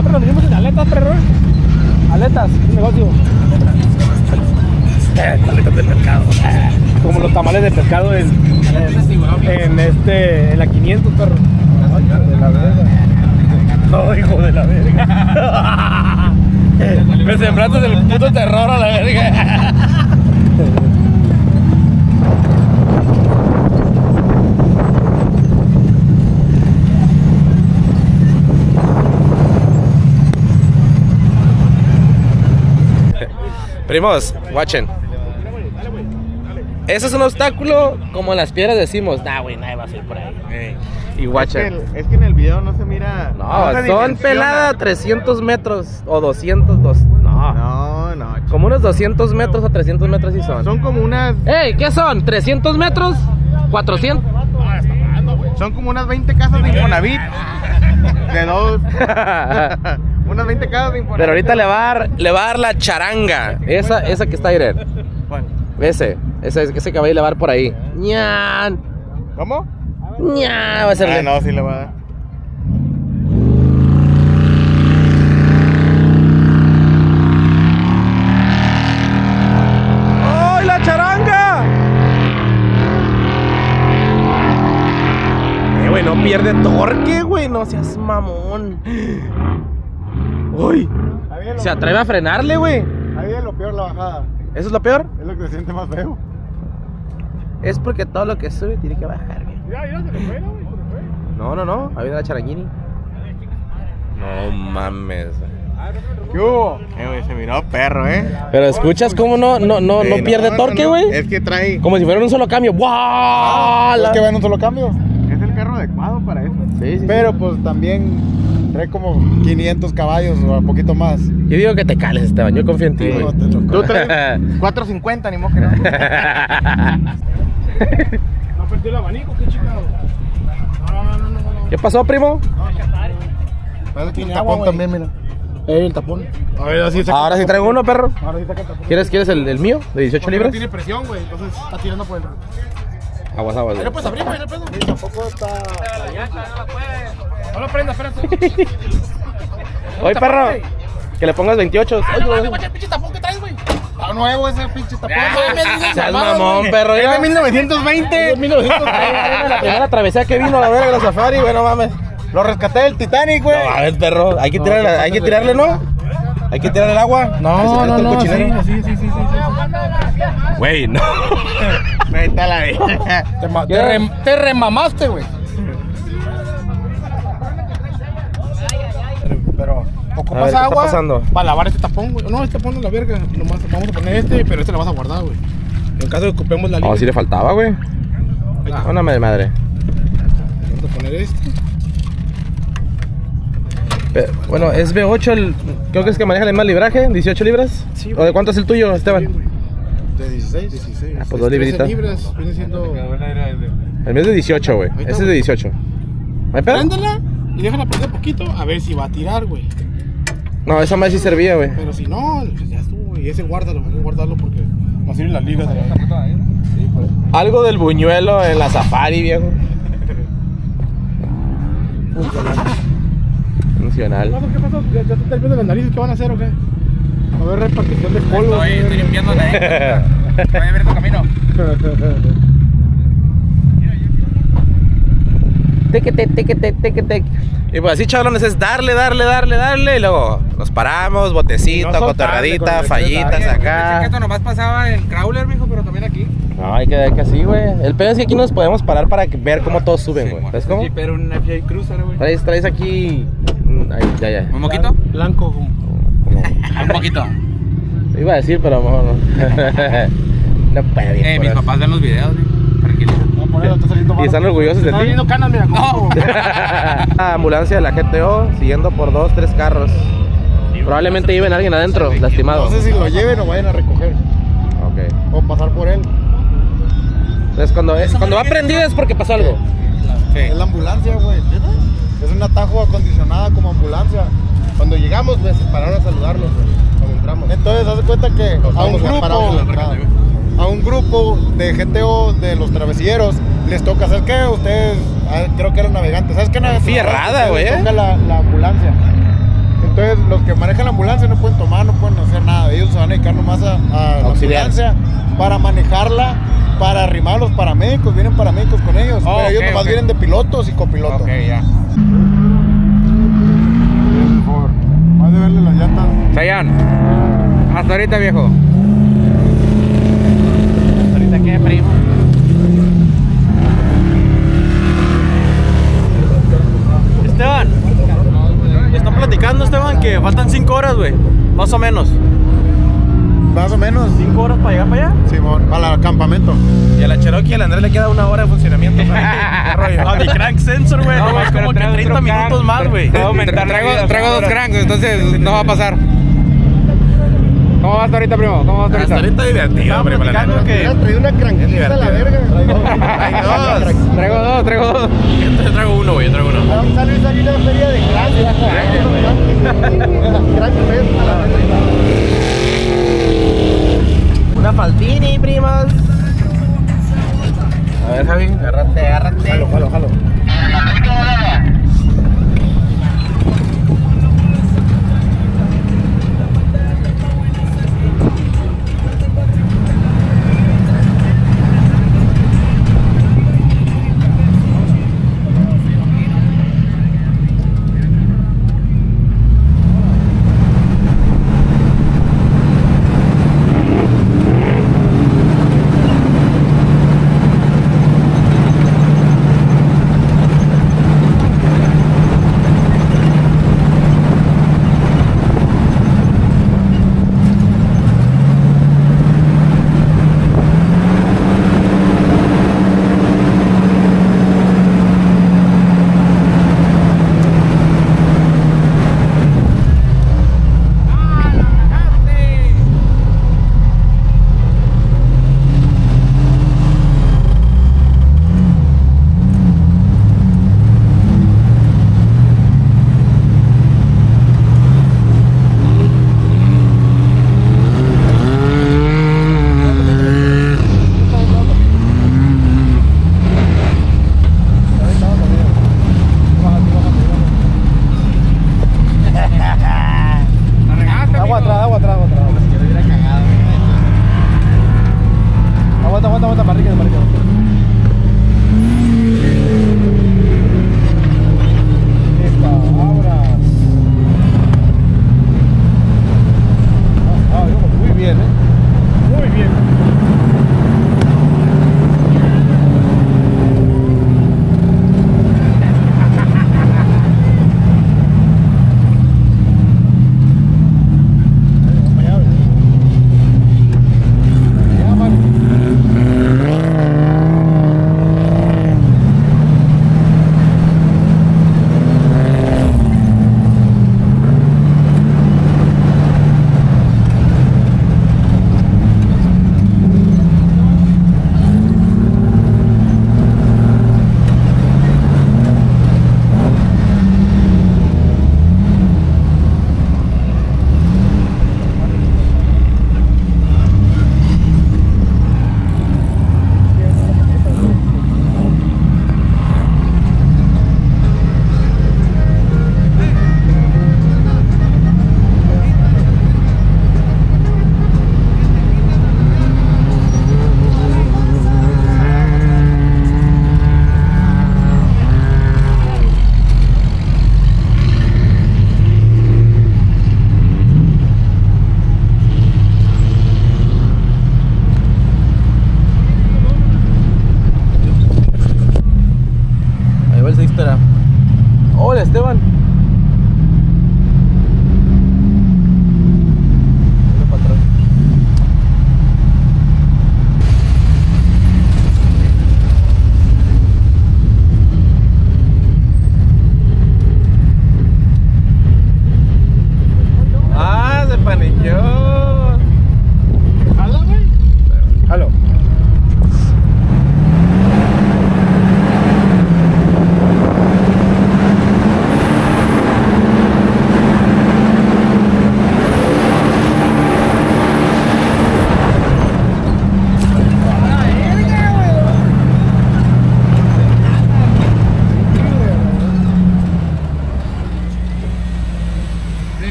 Otra nos en aletas, perro. Aletas, un negocio. Eh, aletas del mercado. Eh, Como los tamales de pescado en, este, en la 500, perro. De la verga. No, hijo de la verga. Me sembraste del puto terror a la verga. Primos, watchen. Eso es un obstáculo como las piedras decimos, nah, güey, nadie va a salir por ahí. Y watchen. es que en el video no se mira. No, son peladas 300 metros o 200, dos, no. No, no. Como unos 200 metros o 300 metros sí son. Son como unas. ¡Ey! ¿Qué son? ¿300 metros? ¿400? Son como unas 20 casas de Infonavit. De dos. unas 20 casas de Infonavit. Pero ahorita le va a dar, le va a dar la charanga. Esa, esa que está ahí. Eren. ¿Cuál? Ese, ese, ese caballo le va a dar por ahí. ¡Ñan! ¿Cómo? ¡Ñan! Va a ser. Ah, no, sí le va a dar. ¡Ay, la charanga! Eh, güey, no pierde torque, güey. No seas mamón. Uy, se atreve a frenarle, güey. Ahí es lo peor la bajada. ¿Eso es lo peor? Es lo que se siente más feo. Es porque todo lo que sube tiene que bajar, güey. Ya, ya se le fue, fue. No, no, no. Ahí viene la charanguini. No mames. ¿Qué hubo? Eh, güey, se miró perro, ¿eh? Pero escuchas cómo no, no, no, no Eh, pierde no, torque, no, güey. Es que trae. Como si fuera un solo cambio. ¡Wow! Es La- que va en un solo cambio. Es el carro adecuado para eso. Sí, sí, Pero pues también trae como 500 caballos o un poquito más. Yo digo que te cales, Esteban. Yo confío en ti, güey. Tú traes 450, ni que no. No perdió el abanico, qué chingado. No, no, no, no, no. ¿Qué pasó, primo? Parece que Tiene el tapón también, mira. Eh, el tapón. A ver, así saca Ahora sí traigo uno, perro. Ahora sí saca el tapón. ¿Quieres, quieres el, el mío? ¿De 18 Porque no libras? tiene presión, güey. Entonces está tirando por el. Aguas, aguas. Ahí lo puedes abrir, güey, no pedo. tampoco está. No lo prendas, espérate. Oye, perro. Que le pongas 28. Ay, güey, pinche tapón que traes, güey. Está nuevo ese pinche tapón. Seas mamón, perro. De 1920. Es 1920. La primera travesía que vino a la verga de la safari, güey, no mames. Lo rescaté del Titanic, güey. No mames, perro. Hay que tirarle, hay que tirarle, ¿no? Hay que tirarle el agua. No, no, no, sí, cochinero. sí, sí, sí, sí, sí. Güey, no. Vete a la vida. Te remamaste, güey. Pero, ver, ocupas ¿qué está agua pasando? para lavar este tapón, güey. No, este tapón es la verga. Nomás vamos a poner este, pero este lo vas a guardar, güey. En caso de que ocupemos la línea. No, sí le faltaba, güey. Ahí está. Una madre madre. Vamos a poner este. Pero, bueno, es B8 el. Creo que es que maneja el más libraje, 18 libras. Sí, ¿O de cuánto es el tuyo, Esteban? De 16. 16. Ah, pues dos libritas. libras. Viene siendo. El mío es de 18, güey. Ese es de güey. 18. ¿No hay pedo? Y déjala prender poquito a ver si va a tirar, güey. No, esa más sí servía, güey. Pero si no, pues ya estuvo, güey. Ese guárdalo, hay que guardarlo porque nos sirven las ligas de la Algo del buñuelo en la safari, viejo. Funcional. ¿Qué pasó? ¿Ya, ya te estás viendo las narices? ¿Qué van a hacer o qué? A ver, repartición de polvo. Estoy, estoy limpiando la Estoy abriendo camino. Tequete, tequete, tequete. Y pues así, chavalones, es darle, darle, darle, darle. Y luego nos paramos, botecito, cotorradita, fallitas acá. esto nomás pasaba en Crawler, mijo, pero también aquí. No, hay que, hay que así, güey. El pedo es que aquí nos podemos parar para ver cómo todos suben, güey. ¿Sabes cómo? Sí, pero un FJ Cruiser, güey. Traes, traes aquí. mm, Ahí, ya, ya. ¿Un moquito? Blanco. Un poquito. Iba a decir, pero a lo mejor no. no puede bien. Eh, mis eso. papás ven los videos, güey. Y están orgullosos de ti. canas, mira. No. La ambulancia de la GTO siguiendo por dos, tres carros. Probablemente lleven a alguien adentro, lastimado. No sé si lo lleven o vayan a recoger. Ok. O pasar por él. Entonces cuando, es, cuando va prendido es porque pasó algo. Es la ambulancia, güey. Es un atajo acondicionada como ambulancia. Cuando llegamos, pues, se pararon a saludarnos, güey, cuando entramos. Entonces, haz de cuenta que a un grupo, a un grupo de GTO de los travesilleros les toca, ¿sabes qué? Ustedes, ah, creo que eran navegantes, ¿sabes qué? Navegantes? Fierrada, güey, Les ¿eh? toca la, la ambulancia. Entonces, los que manejan la ambulancia no pueden tomar, no pueden hacer nada. Ellos se van a dedicar nomás a, a la ambulancia para manejarla, para arrimar a los paramédicos. Vienen paramédicos con ellos, Oh, pero ellos nomás ok. vienen de pilotos y copilotos. Ok, ya. Por favor, más de verle las llantas. Sayan, hasta ahorita, viejo. ¿Ahorita qué, primo? Esteban, están platicando, Esteban, que faltan 5 horas, güey. Más o menos. Más o menos. 5 horas para llegar para allá. Simón, para el campamento. Y a la Cherokee y al Andrés le queda una hora de funcionamiento. ¿sabes? ¿Qué rollo? A mi crank sensor, güey. No, como que traigo 30 otro minutos crank, más, güey. Traigo, traigo, traigo dos cranks, entonces no va a pasar. ¿Cómo vas ahorita, primo? ¿Cómo vas Hasta ahorita? ahorita divertido, primo. la neta. que- traí una cranquita a la verga. Hay dos. Traigo dos, traigo dos. Yo traigo uno, güey. Yo traigo uno. Vamos a salir a una feria de la verga. Una Faltini, primas. A ver, Javi, agárrate, agárrate. Jalo, jalo, jalo.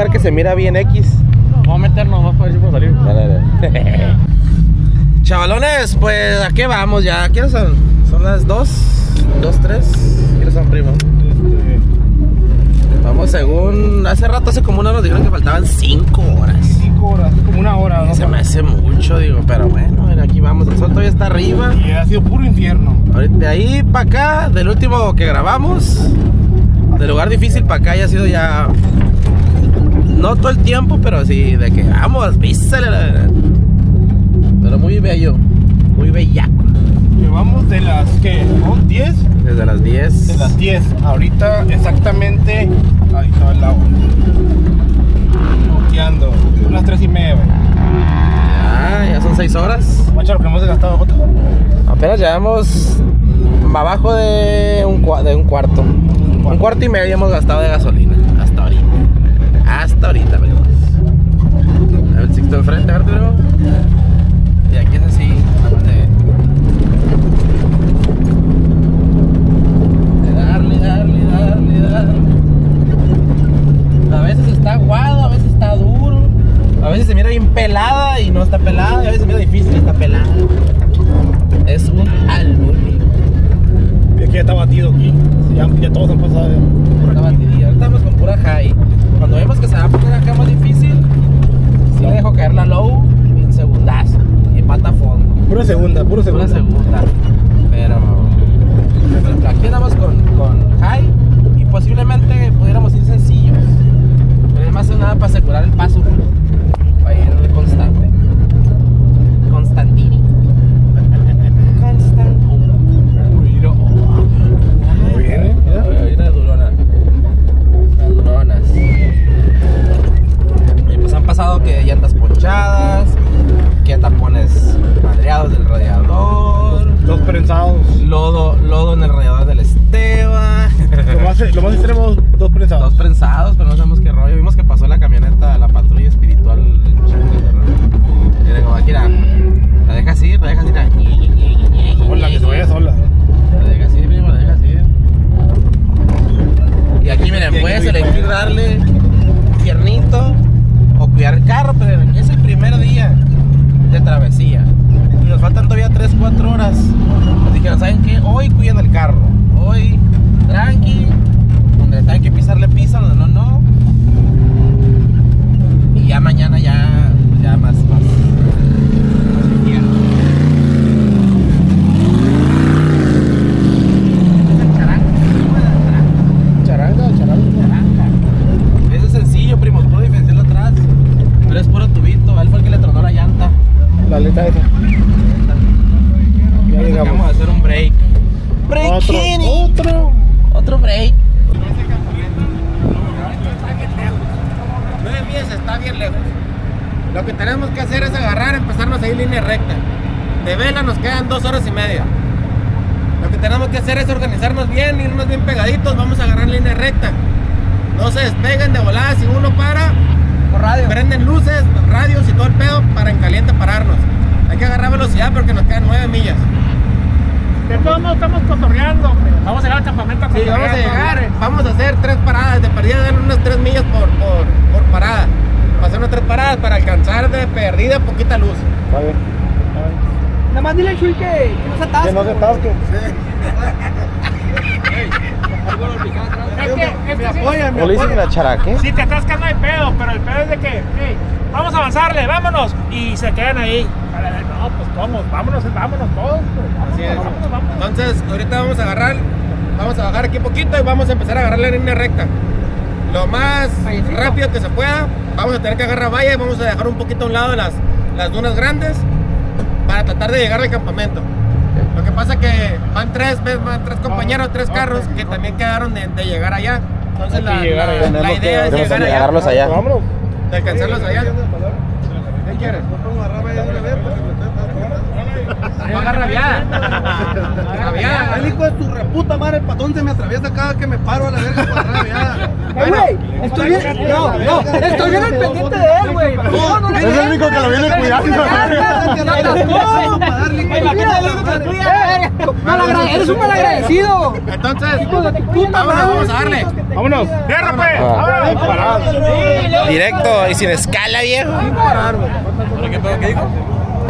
Lugar que se mira bien X. Vamos a meternos, vamos a ver si puedo salir. Dale, dale. Chavalones, pues ¿a qué vamos ya? ¿Qué son? ¿Son las 2? ¿2, 3? ¿Qué son, primo? Vamos según... Hace rato, hace como una hora nos dijeron que faltaban 5 horas. Cinco horas, como una hora, ¿no? Se me hace mucho, digo, pero bueno, mira, aquí vamos. El sol todavía está arriba. Y ha sido puro infierno. Ahorita, De ahí para acá, del último que grabamos, del lugar difícil para acá ya ha sido ya. No todo el tiempo, pero sí, de que vamos, vísale. la- Pero muy bello, muy bellaco. Llevamos de las, ¿qué? ¿Son 10? Desde las 10. De las 10. Ahorita exactamente. Ahí está el. Boteando. Son las 3 y media, güey. Ya, ya son 6 horas. Macho, lo que hemos gastado, Jota. Apenas llevamos abajo de un, de un cuarto. Un cuarto y medio hemos gastado de gasolina. Hasta ahorita. Primos. A ver, Sixto enfrente, Arturo. Y aquí es así. De darle, darle, darle, darle. A veces está aguado, a veces está duro. A veces se mira bien pelada y no está pelada. Y a veces se mira difícil y está pelada. Es un albur. Y aquí ya está batido aquí. Ya, ya todos han pasado. ya. Una batidilla. Ahorita estamos con pura high. Cuando vemos que se va a poner acá más difícil, sí le dejo caer la low y en segundazo. Y pata a fondo. Pura segunda, pura Una segunda. segunda. Pero, pero aquí andamos con, con high y posiblemente pudiéramos ir sencillos. Pero es más que nada para asegurar el paso. Para ir constante. Constantini. Constantini. Muy bien, ¿eh? Pasado que llantas ponchadas, que tapones madreados del radiador, Dos prensados. lodo, lodo en el radiador del Esteba. Lo más, lo más extremo, dos prensados. Dos prensados, pero no sabemos qué rollo. Vimos que pasó la camioneta, la patrulla espiritual. rollo. Miren como aquí, mira, la dejas ir, la ir. mira. Hola, que se vaya sola. La dejas ir, primo, la dejas ir. Y aquí, miren, puedes elegir darle piernito cuidar el carro, pero es el primer día de travesía. Y nos faltan todavía 3, 4 horas. Nos dijeron, ¿saben qué? Hoy cuiden el carro. Hoy, tranqui. Donde hay que pisarle pisa, donde no, no. Y ya mañana ya, ya más, más. más ligero. Charanga, charanga. Eso es sencillo, primo, puedo diferenciarlo atrás. Pero es puro tubito, él fue el que le tronó la llanta. La aleta esa. Ya Así que llegamos. Vamos a hacer un break. Break Otro, otro. Otro break. No empieces, está bien lejos. Lo que tenemos que hacer es agarrar, empezarnos a ir línea recta. De vela nos quedan dos horas y media. Lo que tenemos que hacer es organizarnos bien, irnos bien pegaditos, vamos a agarrar línea recta. No se despeguen de volada, si uno para, prenden luces, radios y todo el pedo para en caliente pararnos. Hay que agarrar velocidad porque nos quedan nueve millas. De todos modos estamos cotorreando, hombre. Vamos a llegar al campamento a Sí, vamos a llegar, vamos a hacer tres paradas, de perdida darle unas tres millas por, por, por parada. Vamos a hacer unas tres paradas para alcanzar de perdida poquita luz. Está bien. Nada más dile al Chuy que, que no se atasque. Que no se atasque. Es que, es que sí. ¿O le dicen la charaque? Si te atascas no hay pedo, pero el pedo es de que, hey, vamos a avanzarle, vámonos. Y se quedan ahí. No, pues vamos, vámonos, vámonos todos. pues, vámonos, Así es. vámonos, vámonos. Entonces, ahorita vamos a agarrar, vamos a bajar aquí poquito y vamos a empezar a agarrar la línea recta. Lo más rápido que se pueda, vamos a tener que agarrar valla y vamos a dejar un poquito a un lado las, las dunas grandes para tratar de llegar al campamento. Lo que pasa que van tres, ves, van tres compañeros, tres carros que también quedaron de, de llegar allá. Entonces la, llegar la- allá. la Tenemos idea es que llegar allá, llegarlos allá. Vámonos. de alcanzarlos allá. ¿Qué quieres? Rabiada. Rabiada. El hijo de tu reputa madre, el patón se me atraviesa cada que me paro a la verga por rabiada. Eh, güey, estoy bien, no, no, estoy bien al pendiente de él, güey. No, no Es el único que lo viene cuidando. Eres un malagradecido. Entonces, Hijo de tu puta vámonos, madre. vamos a darle. Vámonos. Cierra, pues. Ah. Directo y sin escala, viejo. ¿Pero qué dijo?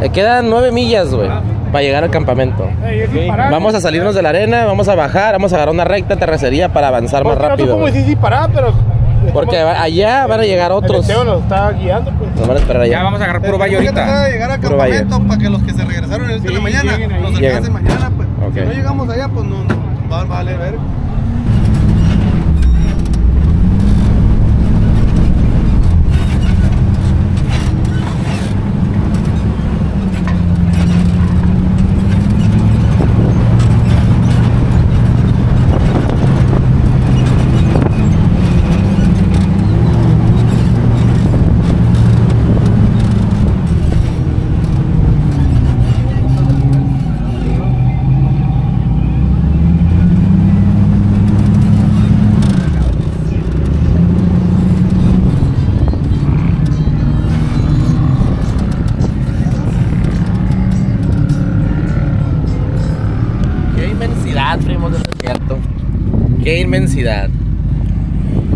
Eh, quedan nueve millas, güey, para llegar al campamento. Ey. Vamos a salirnos de la arena, vamos a bajar, vamos a agarrar una recta terracería para avanzar más rápido. güey. decir disparar, pero. Porque va- allá van a llegar El otros. Teo nos está guiando, pues. Nos van a esperar Ya allá. vamos a agarrar puro valle ahorita. de llegar al Puro valle. campamento para que los que se regresaron el de la mañana Lleguen. alcancen mañana, pues. Ok. Si no llegamos allá, pues no, no va, va a valer verga.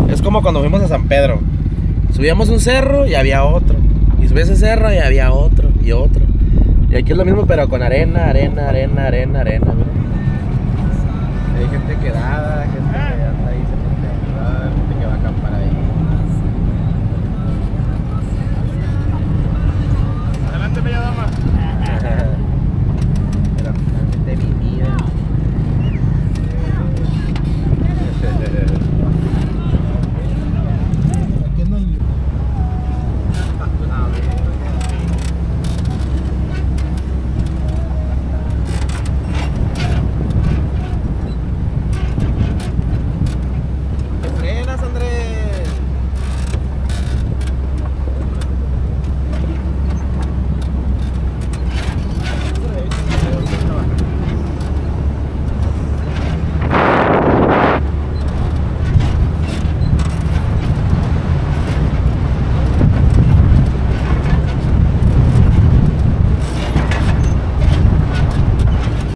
Es como cuando fuimos a San Pedro. Subíamos un cerro y había otro. Y subías ese cerro y había otro y otro. Y aquí es lo mismo, pero con arena, arena, arena, arena, arena. Hay gente quedada.